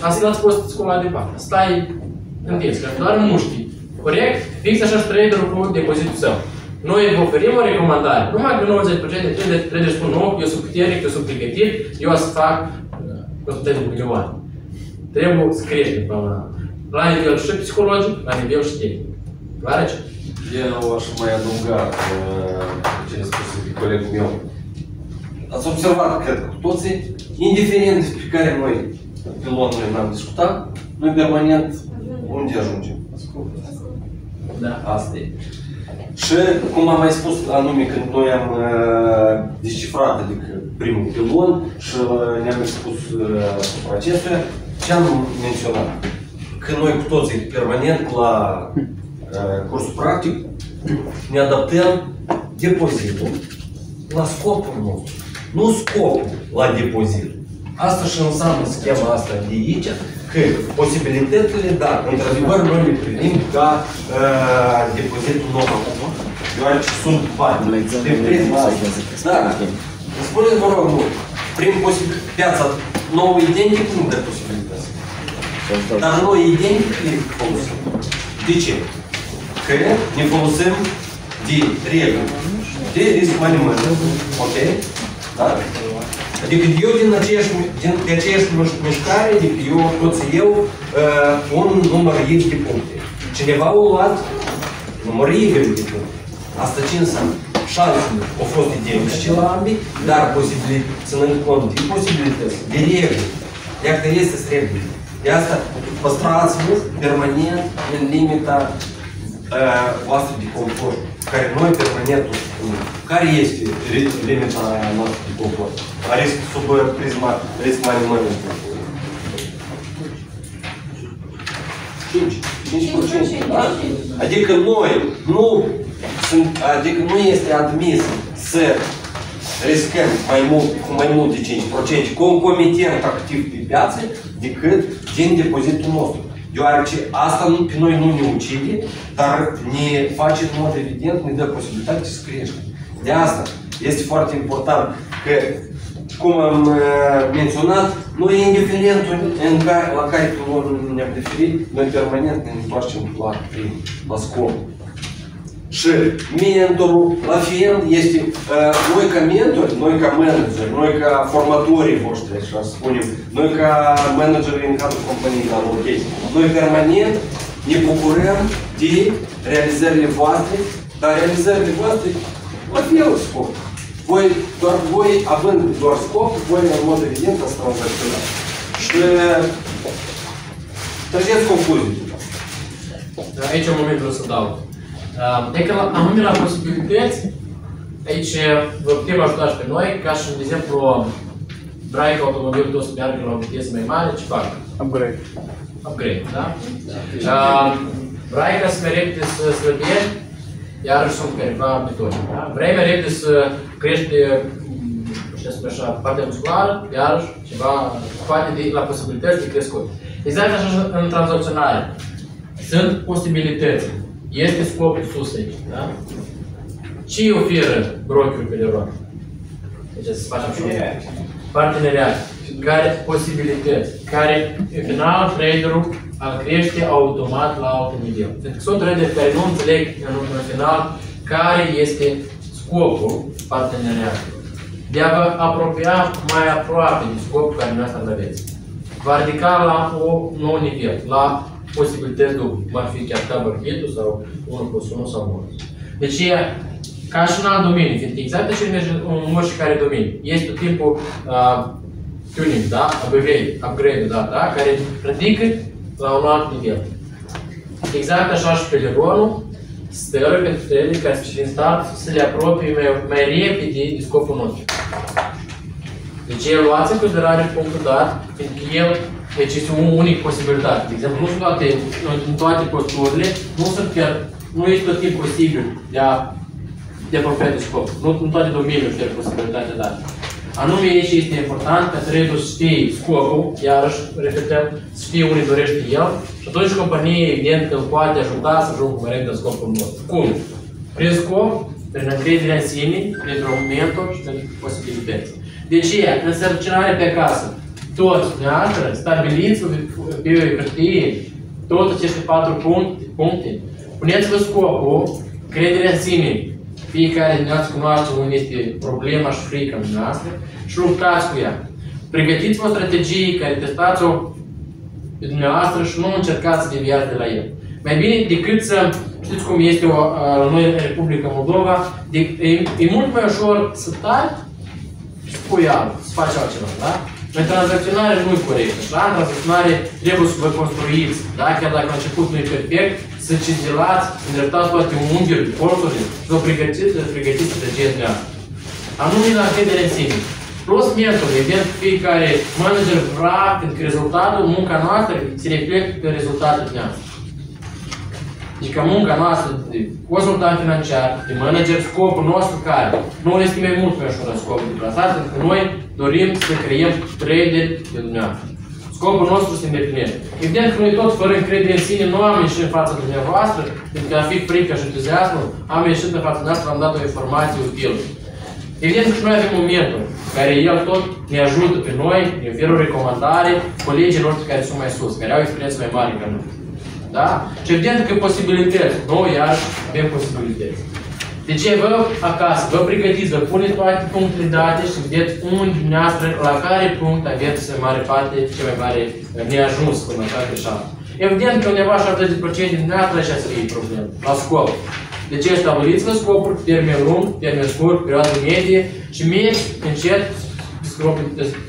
S1: Asta n-ați fost scola departe. Stai întins, că doar mușchi. Corect? Fix așa și traderul cu depozitul său. Noi vă oferim o recomandare. Numai că 90% de trader, trader spun nu, eu sunt puternic, eu sunt pregătit, eu o să fac 100 de milioane. Trebuie să creștem pe un an. La nivel și psihologic, la nivel și tehnic. Deoarece,
S2: Eu aș mai adăuga uh, ce a spus de colegul meu. Ați observat, cred că cu toții, indiferent pe care noi pilonul n-am discutat, noi permanent unde ajungem?
S1: da.
S2: Asta e. Și, cum am mai spus, anume când noi am uh, descifrat adică primul pilon și uh, ne-am expus uh, asupra acestuia, ce am menționat? Că noi cu toții permanent la uh, cursul practic ne adaptăm depozitul la scopul nostru, nu scopul la depozit. Asta și înseamnă schema asta de aici, că posibilitățile, da, într-adevăr, noi le privim ca uh, depozitul nou acum, deoarece sunt bani. De prisma asta. Da, spuneți, vă rog, nu, prin piața nouă identic nu dă posibilități. Dar noi identic le folosim. De ce? Că ne folosim de reguli, de risc management, ok? Da? Adică eu din aceeași, din, de aceeași miș- mișcare, adică eu pot să iau uh, un număr X de puncte. Cineva a luat număr Y de puncte. Asta ce înseamnă? Șansele au fost identice la ambii, dar posibil, ținând cont de posibilități, de reguli. Iată este reguli. De asta păstrați-vă permanent în limita uh, voastră de confort, care noi permanent o spunem. Care este ri- limita noastră de confort? La risc sub uh, prisma risc management. 5. 5%. Da? Adică noi nu sunt, adică nu este admis să riscăm mai mult, cu mai mult de 5%, concomitent activ pe piață, decât din depozitul nostru. Deoarece asta nu, pe noi nu ne ucide, dar ne face în mod evident, ne dă posibilitatea să creștem. De asta este foarte important că, cum am uh, menționat, noi indiferent în care, la care pilon ne-am referit, noi permanent ne întoarcem la prim, la scop. Și mentorul, la fel, este uh, noi ca mentori, noi ca manageri, noi ca formatorii voștri, așa să spunem, noi ca manageri în cadrul companiei la OK, noi permanent ne bucurăm de realizările voastre, dar realizările voastre la fel scop. Voi, doar voi, având doar scop, voi în mod evident ați tranzacționat. Și trageți concluzii.
S1: Aici e momentul să dau. Uh, E că la- anume la posibilități, aici vă putem ajuta și pe noi, ca și, de exemplu, vrei ca automobilul tău să meargă la o viteză mai mare, ce fac?
S3: Upgrade.
S1: Upgrade, da? Uh, Vrei ca să mai repede să slăbești, iarăși sunt câteva metode, da? Vrei mai repede să crești, mm, ce spune așa, partea musculară, iarăși ceva, poate de, la posibilități de crescut. Exact așa și în tranzacționare. Sunt posibilități. Este scopul sus aici, da? Ce îi oferă brokerul pe de roată? Deci să facem și noi. Parteneriat. Care posibilități, care în final traderul îl crește automat la alt nivel. Pentru că sunt trader care nu înțeleg în, în final care este scopul parteneriatului. De a vă apropia mai aproape de scopul care dumneavoastră îl aveți. Va ridica la un nou nivel, la posibilități duble, cum ar fi chiar double hit sau 1 plus 1 sau bonus. Deci e ca și în alt domeniu, fiindcă exact așa merge în oricare domeniu. Este tot timpul uh, tuning, da? Upgrade, upgrade da, da? Care ridică la un alt nivel. Exact așa și peleronul stără pentru ele ca să din start să le apropie mai, mai repede de scopul nostru. Deci el luați în considerare punctul dat, fiindcă el deci este o unică posibilitate. De exemplu, nu sunt toate, în toate posturile, nu sunt chiar, nu este tot timpul posibil de a de apropia de scop. Nu în toate domeniile este posibilitatea dată. Anume, aici este important ca traderul să știe scopul, iarăși, repetăm, să știe unde dorește el și atunci compania, evident, că îl poate ajuta să ajungă mai repede în scopul nostru. Cum? Prin scop, prin încrederea în sine, printr-un mentor și prin posibilități. De ce? Însărcinare pe acasă. Toți, dumneavoastră, stabiliți pe hârtie toate aceste patru puncte, puncte. Puneți-vă scopul, crederea în sine, fiecare din noi cunoaște unde este problema și frica noastră și luptați cu ea. Pregătiți o strategie care testați-o pe dumneavoastră și nu încercați să deviați de la el. Mai bine decât să, știți cum este o, a, noi în Republica Moldova, de, e, e mult mai ușor să tai și să pui altul, să faci altceva, da? În tranzacționare nu e corect. Da? În tranzacționare trebuie să vă construiți, da? chiar dacă la început nu e perfect, să cizelați, să îndreptați toate unghiurile, porturile, să vă pregătiți, să pregătiți strategia dumneavoastră. Anume la încredere în sine. Plus mentor, evident, fiecare manager vrea, pentru că rezultatul, munca noastră se reflectă pe rezultatul dumneavoastră. Deci ca munca noastră de consultant financiar, de manager, scopul nostru care? Nu este mai mult mai ușor scopul de plasat, pentru că noi dorim să creăm trader de dumneavoastră. Scopul nostru se îndeplinește. Evident că noi tot fără încredere în sine nu am ieșit în fața dumneavoastră, pentru că a fi frică și entuziasmul, am ieșit în fața noastră, am dat o informație utilă. Evident că și noi avem un mentor, care el tot ne ajută pe noi, ne oferă o recomandare, colegii noștri care sunt mai sus, care au experiență mai mare ca noi. Da? Și evident că posibilități. Noi, iar avem posibilități. De ce vă acasă, vă pregătiți, vă puneți toate punctele date și vedeți unde dumneavoastră, la care punct aveți în mare parte cel mai mare neajuns până la greșeală. Evident că undeva 70% din dumneavoastră așa să fie problemă, la scop. De ce stabiliți-vă scopuri, termen lung, termen scurt, perioadă medie și mergi încet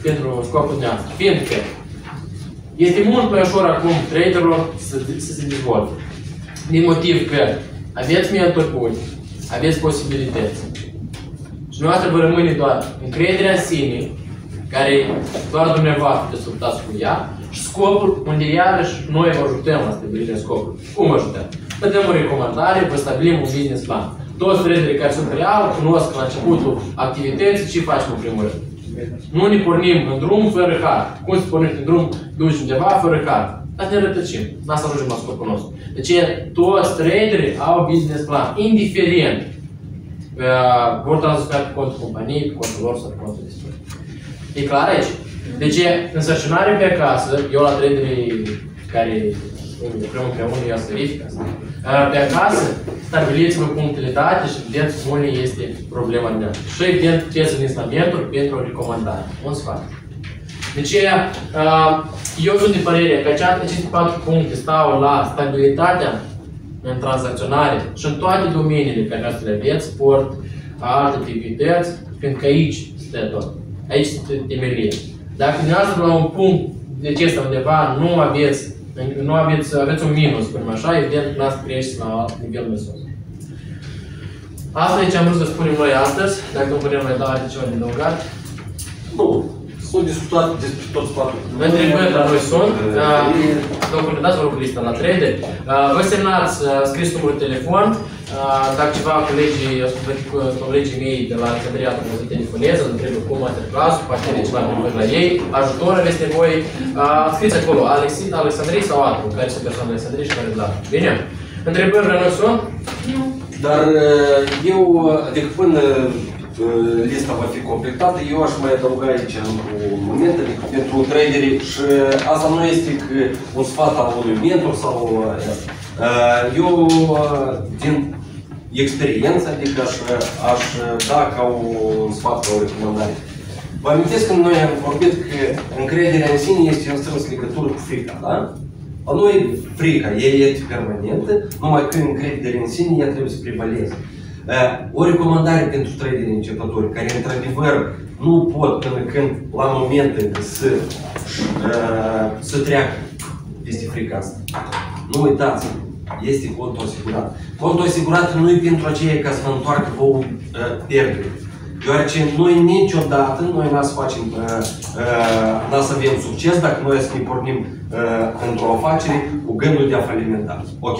S1: pentru scopul dumneavoastră. Fiindcă este mult mai ușor acum traderilor să, să se dezvolte. Din motiv că aveți mentori buni, aveți posibilități. Și dumneavoastră vă rămâne doar încrederea în sine, care doar dumneavoastră discutați cu ea, și scopul unde iarăși noi vă ajutăm la stabilirea scopului. Cum ajutăm? Vă dăm o recomandare, vă stabilim un business plan. Toți traderii care sunt real cunosc la începutul activității ce facem în primul rând. Nu ne pornim în drum fără har. Cum să pornim în drum, duci undeva fără har? Dar ne rătăcim. N-a să ajungem la scopul nostru. Deci toți traderii au business plan, indiferent uh, vor tranzacționa pe contul companiei, pe contul lor sau pe contul de studii. E clar aici? Deci însărcinare pe acasă, eu la traderii care lucrăm împreună, eu să verific asta. Uh, Pe acasă, stabiliți-vă punctele date și vedeți unde este problema de Și evident, piesă din instrumentul pentru o recomandare, un sfat. Deci, uh, eu sunt de părere că aceste patru puncte stau la stabilitatea în tranzacționare și în toate domeniile pe care le aveți, sport, alte activități, pentru că aici stă tot. Aici este temelie. Dacă dumneavoastră la un punct de acesta undeva nu aveți nu aveți, aveți un minus, spune așa, evident că n-ați crește la alt nivel mai sus. Asta e ce am vrut să spunem noi astăzi, dacă nu punem mai da ceva de adăugat.
S2: Nu, sunt discutat despre toți patru.
S1: Întrebări la noi sunt. Domnul, dați vă rog lista la trader. Vă semnați, scris numărul de telefon. Dacă ceva colegii, colegii mei de la Alexandria vă telefoneză, îl întreb cum masterclass, poate de ceva nevoie la ei, ajutor aveți nevoie, scriți acolo Alexis, Alexandrii sau altul, care sunt persoane Alexandrii și care la. Bine? Întrebări la noi sunt?
S5: Nu.
S2: Dar eu, adică până lista va fi completată, eu aș mai adăuga aici un moment, adică pentru traderii și asta nu este că un sfat al unui mentor sau eu din experiență, adică aș, aș da ca un sfat, ca o recomandare. Vă amintesc când noi am vorbit că încrederea în sine este în strâns legătură cu frica, da? La noi frica, ea este permanentă, numai că încrederea în sine, ea trebuie să prevaleze. O recomandare pentru traderii începători, care într-adevăr nu pot până când la momente să, să treacă peste frica asta. Nu uitați, este contul asigurat. Contul asigurat nu e pentru aceea ca să vă întoarcă vouă pierdere. Deoarece noi niciodată, noi n-a să facem, n-a să avem succes dacă noi să ne pornim într-o afacere cu gândul de a falimenta. Ok?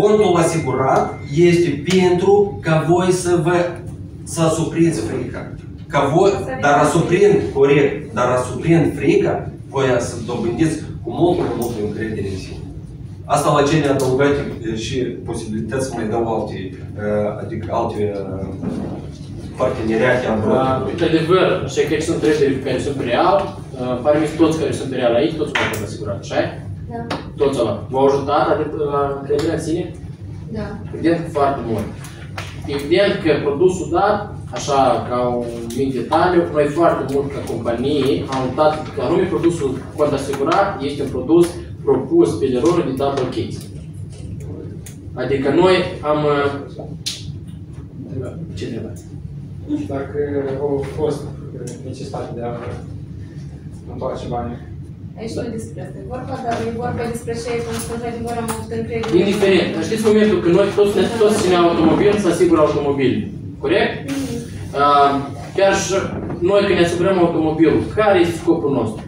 S2: Contul asigurat este pentru ca voi să vă să asupriți frica. Ca voi, dar asuprind, corect, dar asuprind frica, voi să dobândiți cu mult mai mult încredere în sine. Asta la cele adăugate și posibilități să mai dau alte, adică alte parteneriate
S1: Într-adevăr, și că sunt traderi care sunt real, pare mi toți care sunt real aici, toți sunt asigurat, așa
S5: Da.
S1: Toți ăla. V-au ajutat atât la încrederea în sine?
S5: Da.
S1: Evident, foarte mult. evident că produsul dat, așa ca un mic detaliu, noi foarte mult ca companie am notat că anume produsul cont asigurat este un produs propus pe eroare de double case. Adică noi am... uh, Ce întrebați?
S7: Nu știu dacă au fost necesitate de a întoarce banii.
S5: Aici nu despre asta e vorba, dar e vorba despre ce e cum sunt într-adevăr am avut încredere.
S1: Indiferent, dar știți momentul când noi toți, ne- toți ținem automobil, să asigură automobil. Corect? Uh, chiar și noi când ne asigurăm automobilul, care este scopul nostru?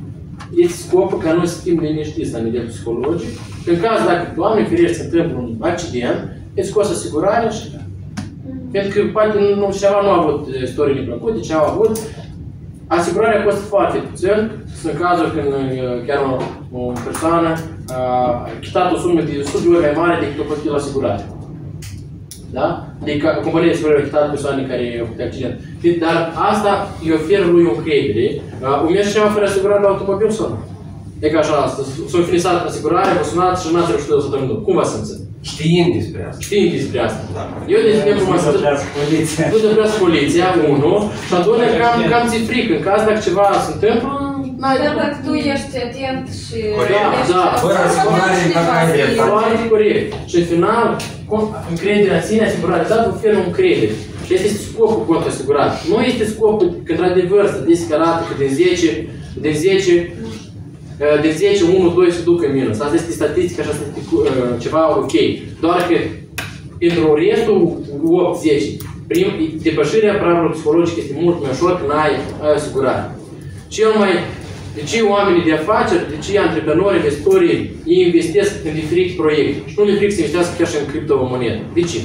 S1: Este scopul ca noi să fim liniștiți la nivel psihologic. În caz dacă, Doamne ferește, se întâmplă un accident, e scos asigurarea și pentru că poate nu, nu, cineva nu a avut eh, istorii neplăcute, cineva a avut. Asigurarea costă foarte puțin. Sunt cazuri când eh, chiar o, o persoană a chitat o sumă de 100 de ori mai mare decât o plătit la asigurare. Da? Adică compania de asigurare a chitat persoane care au făcut accident. Deci, Dar asta îi oferă lui o încredere. Uh, O merge cineva fără asigurare la automobil sau nu? E ca așa, s-a finisat asigurarea, vă sunați și n-ați reușit o săptămână. Cum vă simțiți?
S2: Știind despre asta.
S1: Știind despre asta.
S2: Da.
S1: Eu, de exemplu, mă
S4: Să oprească poliția.
S1: nu de vreau poliția, unu, și atunci cam, cam ți frică. În caz dacă ceva se întâmplă, n-ai
S5: Dar dacă tu ești atent și...
S2: Corect.
S5: ești-
S1: Da,
S2: fără asigurare,
S5: cineva
S2: dacă ai
S5: să-
S2: dreptate.
S1: foarte corect. Și în final, com- încrederea în sine, asigurarea dată oferă o încredere. Și este scopul cont asigurat. Nu este scopul că, într-adevăr, statistica arată că din 10, din 10, uh, din 10, 1, 2 se duc în minus. Asta este statistica și asta este cu- uh, ceva ok. Doar că pentru restul 8, 10, prim, depășirea pragurilor psihologice este mult mai ușor când ai, ai asigurare. Cel mai de ce oamenii de afaceri, de ce antreprenori, investitorii, ei investesc în diferite proiecte și nu le frică să investească chiar și în criptomonedă. De ce?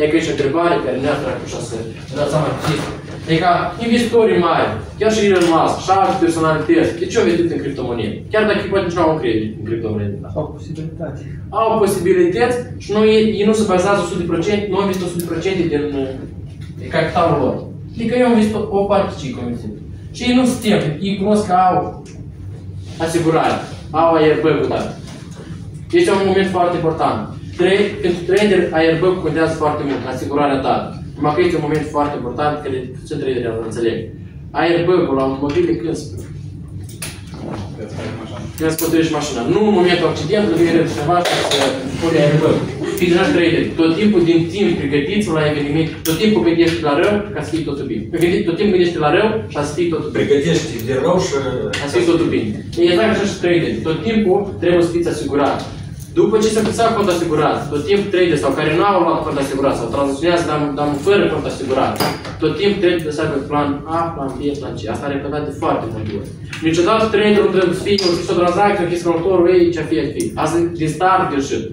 S1: E că e și o întrebare care ne-a așa să ne dați seama ce este. Adică investitorii mari, chiar și Elon Musk, și alte personalități, de ce au investit în criptomonede? Chiar dacă ei poate nici nu au încredere în criptomonede.
S4: Au posibilitate.
S1: Au posibilități și nu, ei, ei nu se bazează 100%, nu au investit 100% din uh, capitalul lor. Adică eu am investit o, o parte ce au investit. Și ei nu sunt ei cunosc că au asigurare, au airbag-ul dat. Este un moment foarte important. Trei, pentru trader, airbag contează foarte mult, asigurarea ta. Numai că este un moment foarte important, care sunt traderii nu înțeleg. Airbag-ul la un mobil de când se când îți pătrești mașina. Nu în momentul accidentului vine cineva și să pune airbag. Fii din trader. Tot timpul din timp pregătiți la eveniment, tot timpul gândești la rău ca să fie totul bine. Gândi- Tot timpul gândești la rău și să fie totul bine.
S2: Pregătești de rău și...
S1: Ca să fie totul bine. E exact așa și trader. Tot timpul trebuie să fiți asigurat. După ce se înființa cont asigurat, tot timpul trader sau care nu au luat cont asigurat sau tranzacționează, dar, dar fără cont asigurat, tot timpul trebuie să aibă plan A, plan B, plan C. Asta repetat de foarte multe ori. Niciodată traderul nu trebuie să fie închis o tranzacție, închis călătorul, ei, ce fie, fi. Asta e din start greșit.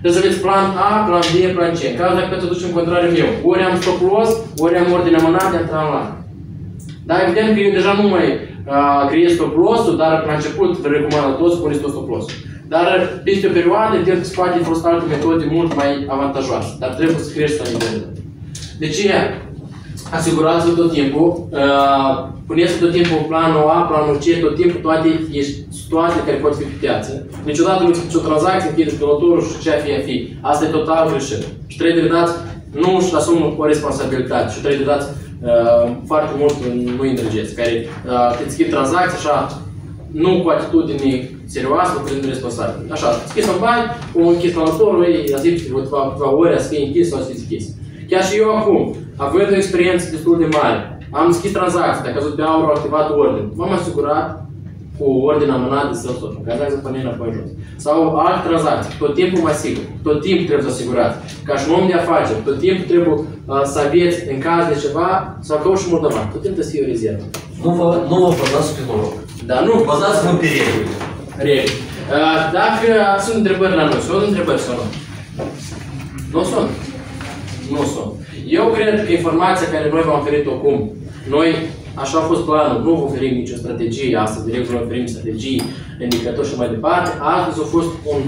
S1: Trebuie să aveți plan A, plan B, plan C. În cazul dacă te duci în contrariu meu, ori am stop loss, ori am ordine mânat de a intra în line. Dar evident că eu deja nu mai uh, creez stop loss-ul, dar la început vă recomand la toți să puneți tot stop loss Dar peste o perioadă, evident că se poate folosi alte metode mult mai avantajoase. Dar trebuie să crești la nivel. De ce? Asigurați-vă tot timpul, uh, puneți tot timpul planul A, planul C, tot timpul toate ești situații care pot fi pe piață. Niciodată nu ți o tranzacție, închideți călătorul și ce a fi a fi. Asta e total greșit. Și trebuie de dați, nu își asumă o responsabilitate și trebuie de dați uh, foarte mult nu îndrăgeți, care uh, te schimb tranzacții așa, nu cu atitudine serioasă, cu atitudine responsabilă. Așa, schis în bani, cum închis călătorul, ei, a zis câteva, câteva ore să fie închis sau să fie închis. Chiar și eu acum, având o experiență destul de mare, am deschis tranzacții, dacă a văzut pe aur, au activat ordine. M-am asigurat cu ordine amânat de să tot, tranzacția până înapoi jos. Sau alte tranzacții, tot timpul mă asigur, tot timpul trebuie să asigurați. Ca și un om de afaceri, tot timpul trebuie uh, să aveți în caz de ceva, sau ca și moldovan, tot timpul trebuie să fie o rezervă.
S2: Nu vă, nu vă bazați pe noroc.
S1: Dar nu,
S2: Bazați-vă pe reguli.
S1: reguli. Uh, Dacă sunt întrebări la noi, sunt întrebări sau nu? Nu sunt. Nu sunt. Eu cred că informația care noi v-am oferit-o acum, noi, așa a fost planul, nu vă oferim nicio strategie astăzi, direct vă oferim strategii, indicatori și mai departe. Astăzi a fost un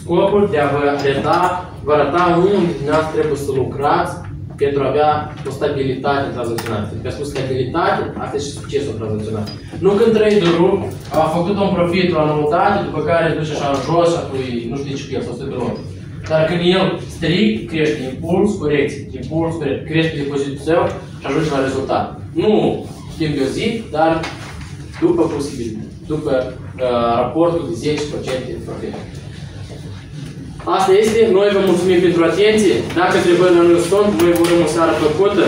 S1: scopul de a vă arăta, vă arăta unde dumneavoastră trebuie să lucrați pentru a avea o stabilitate în tranzacționare. Pentru că a spus stabilitate, asta e și succesul în tranzacționare. Nu când traderul a făcut un profit la noutate, după care își duce așa în jos și apoi nu știu de ce pierd sau stă pe loc. Dar când el strict crește impuls, corecție, impuls, corecție, crește depozitul său și ajunge la rezultat. Nu timp de o zi, dar după posibilitate, după uh, raportul de 10% de profit. Asta este. Noi vă mulțumim pentru atenție. Dacă întrebările nu sunt, noi vă urăm o seară plăcută.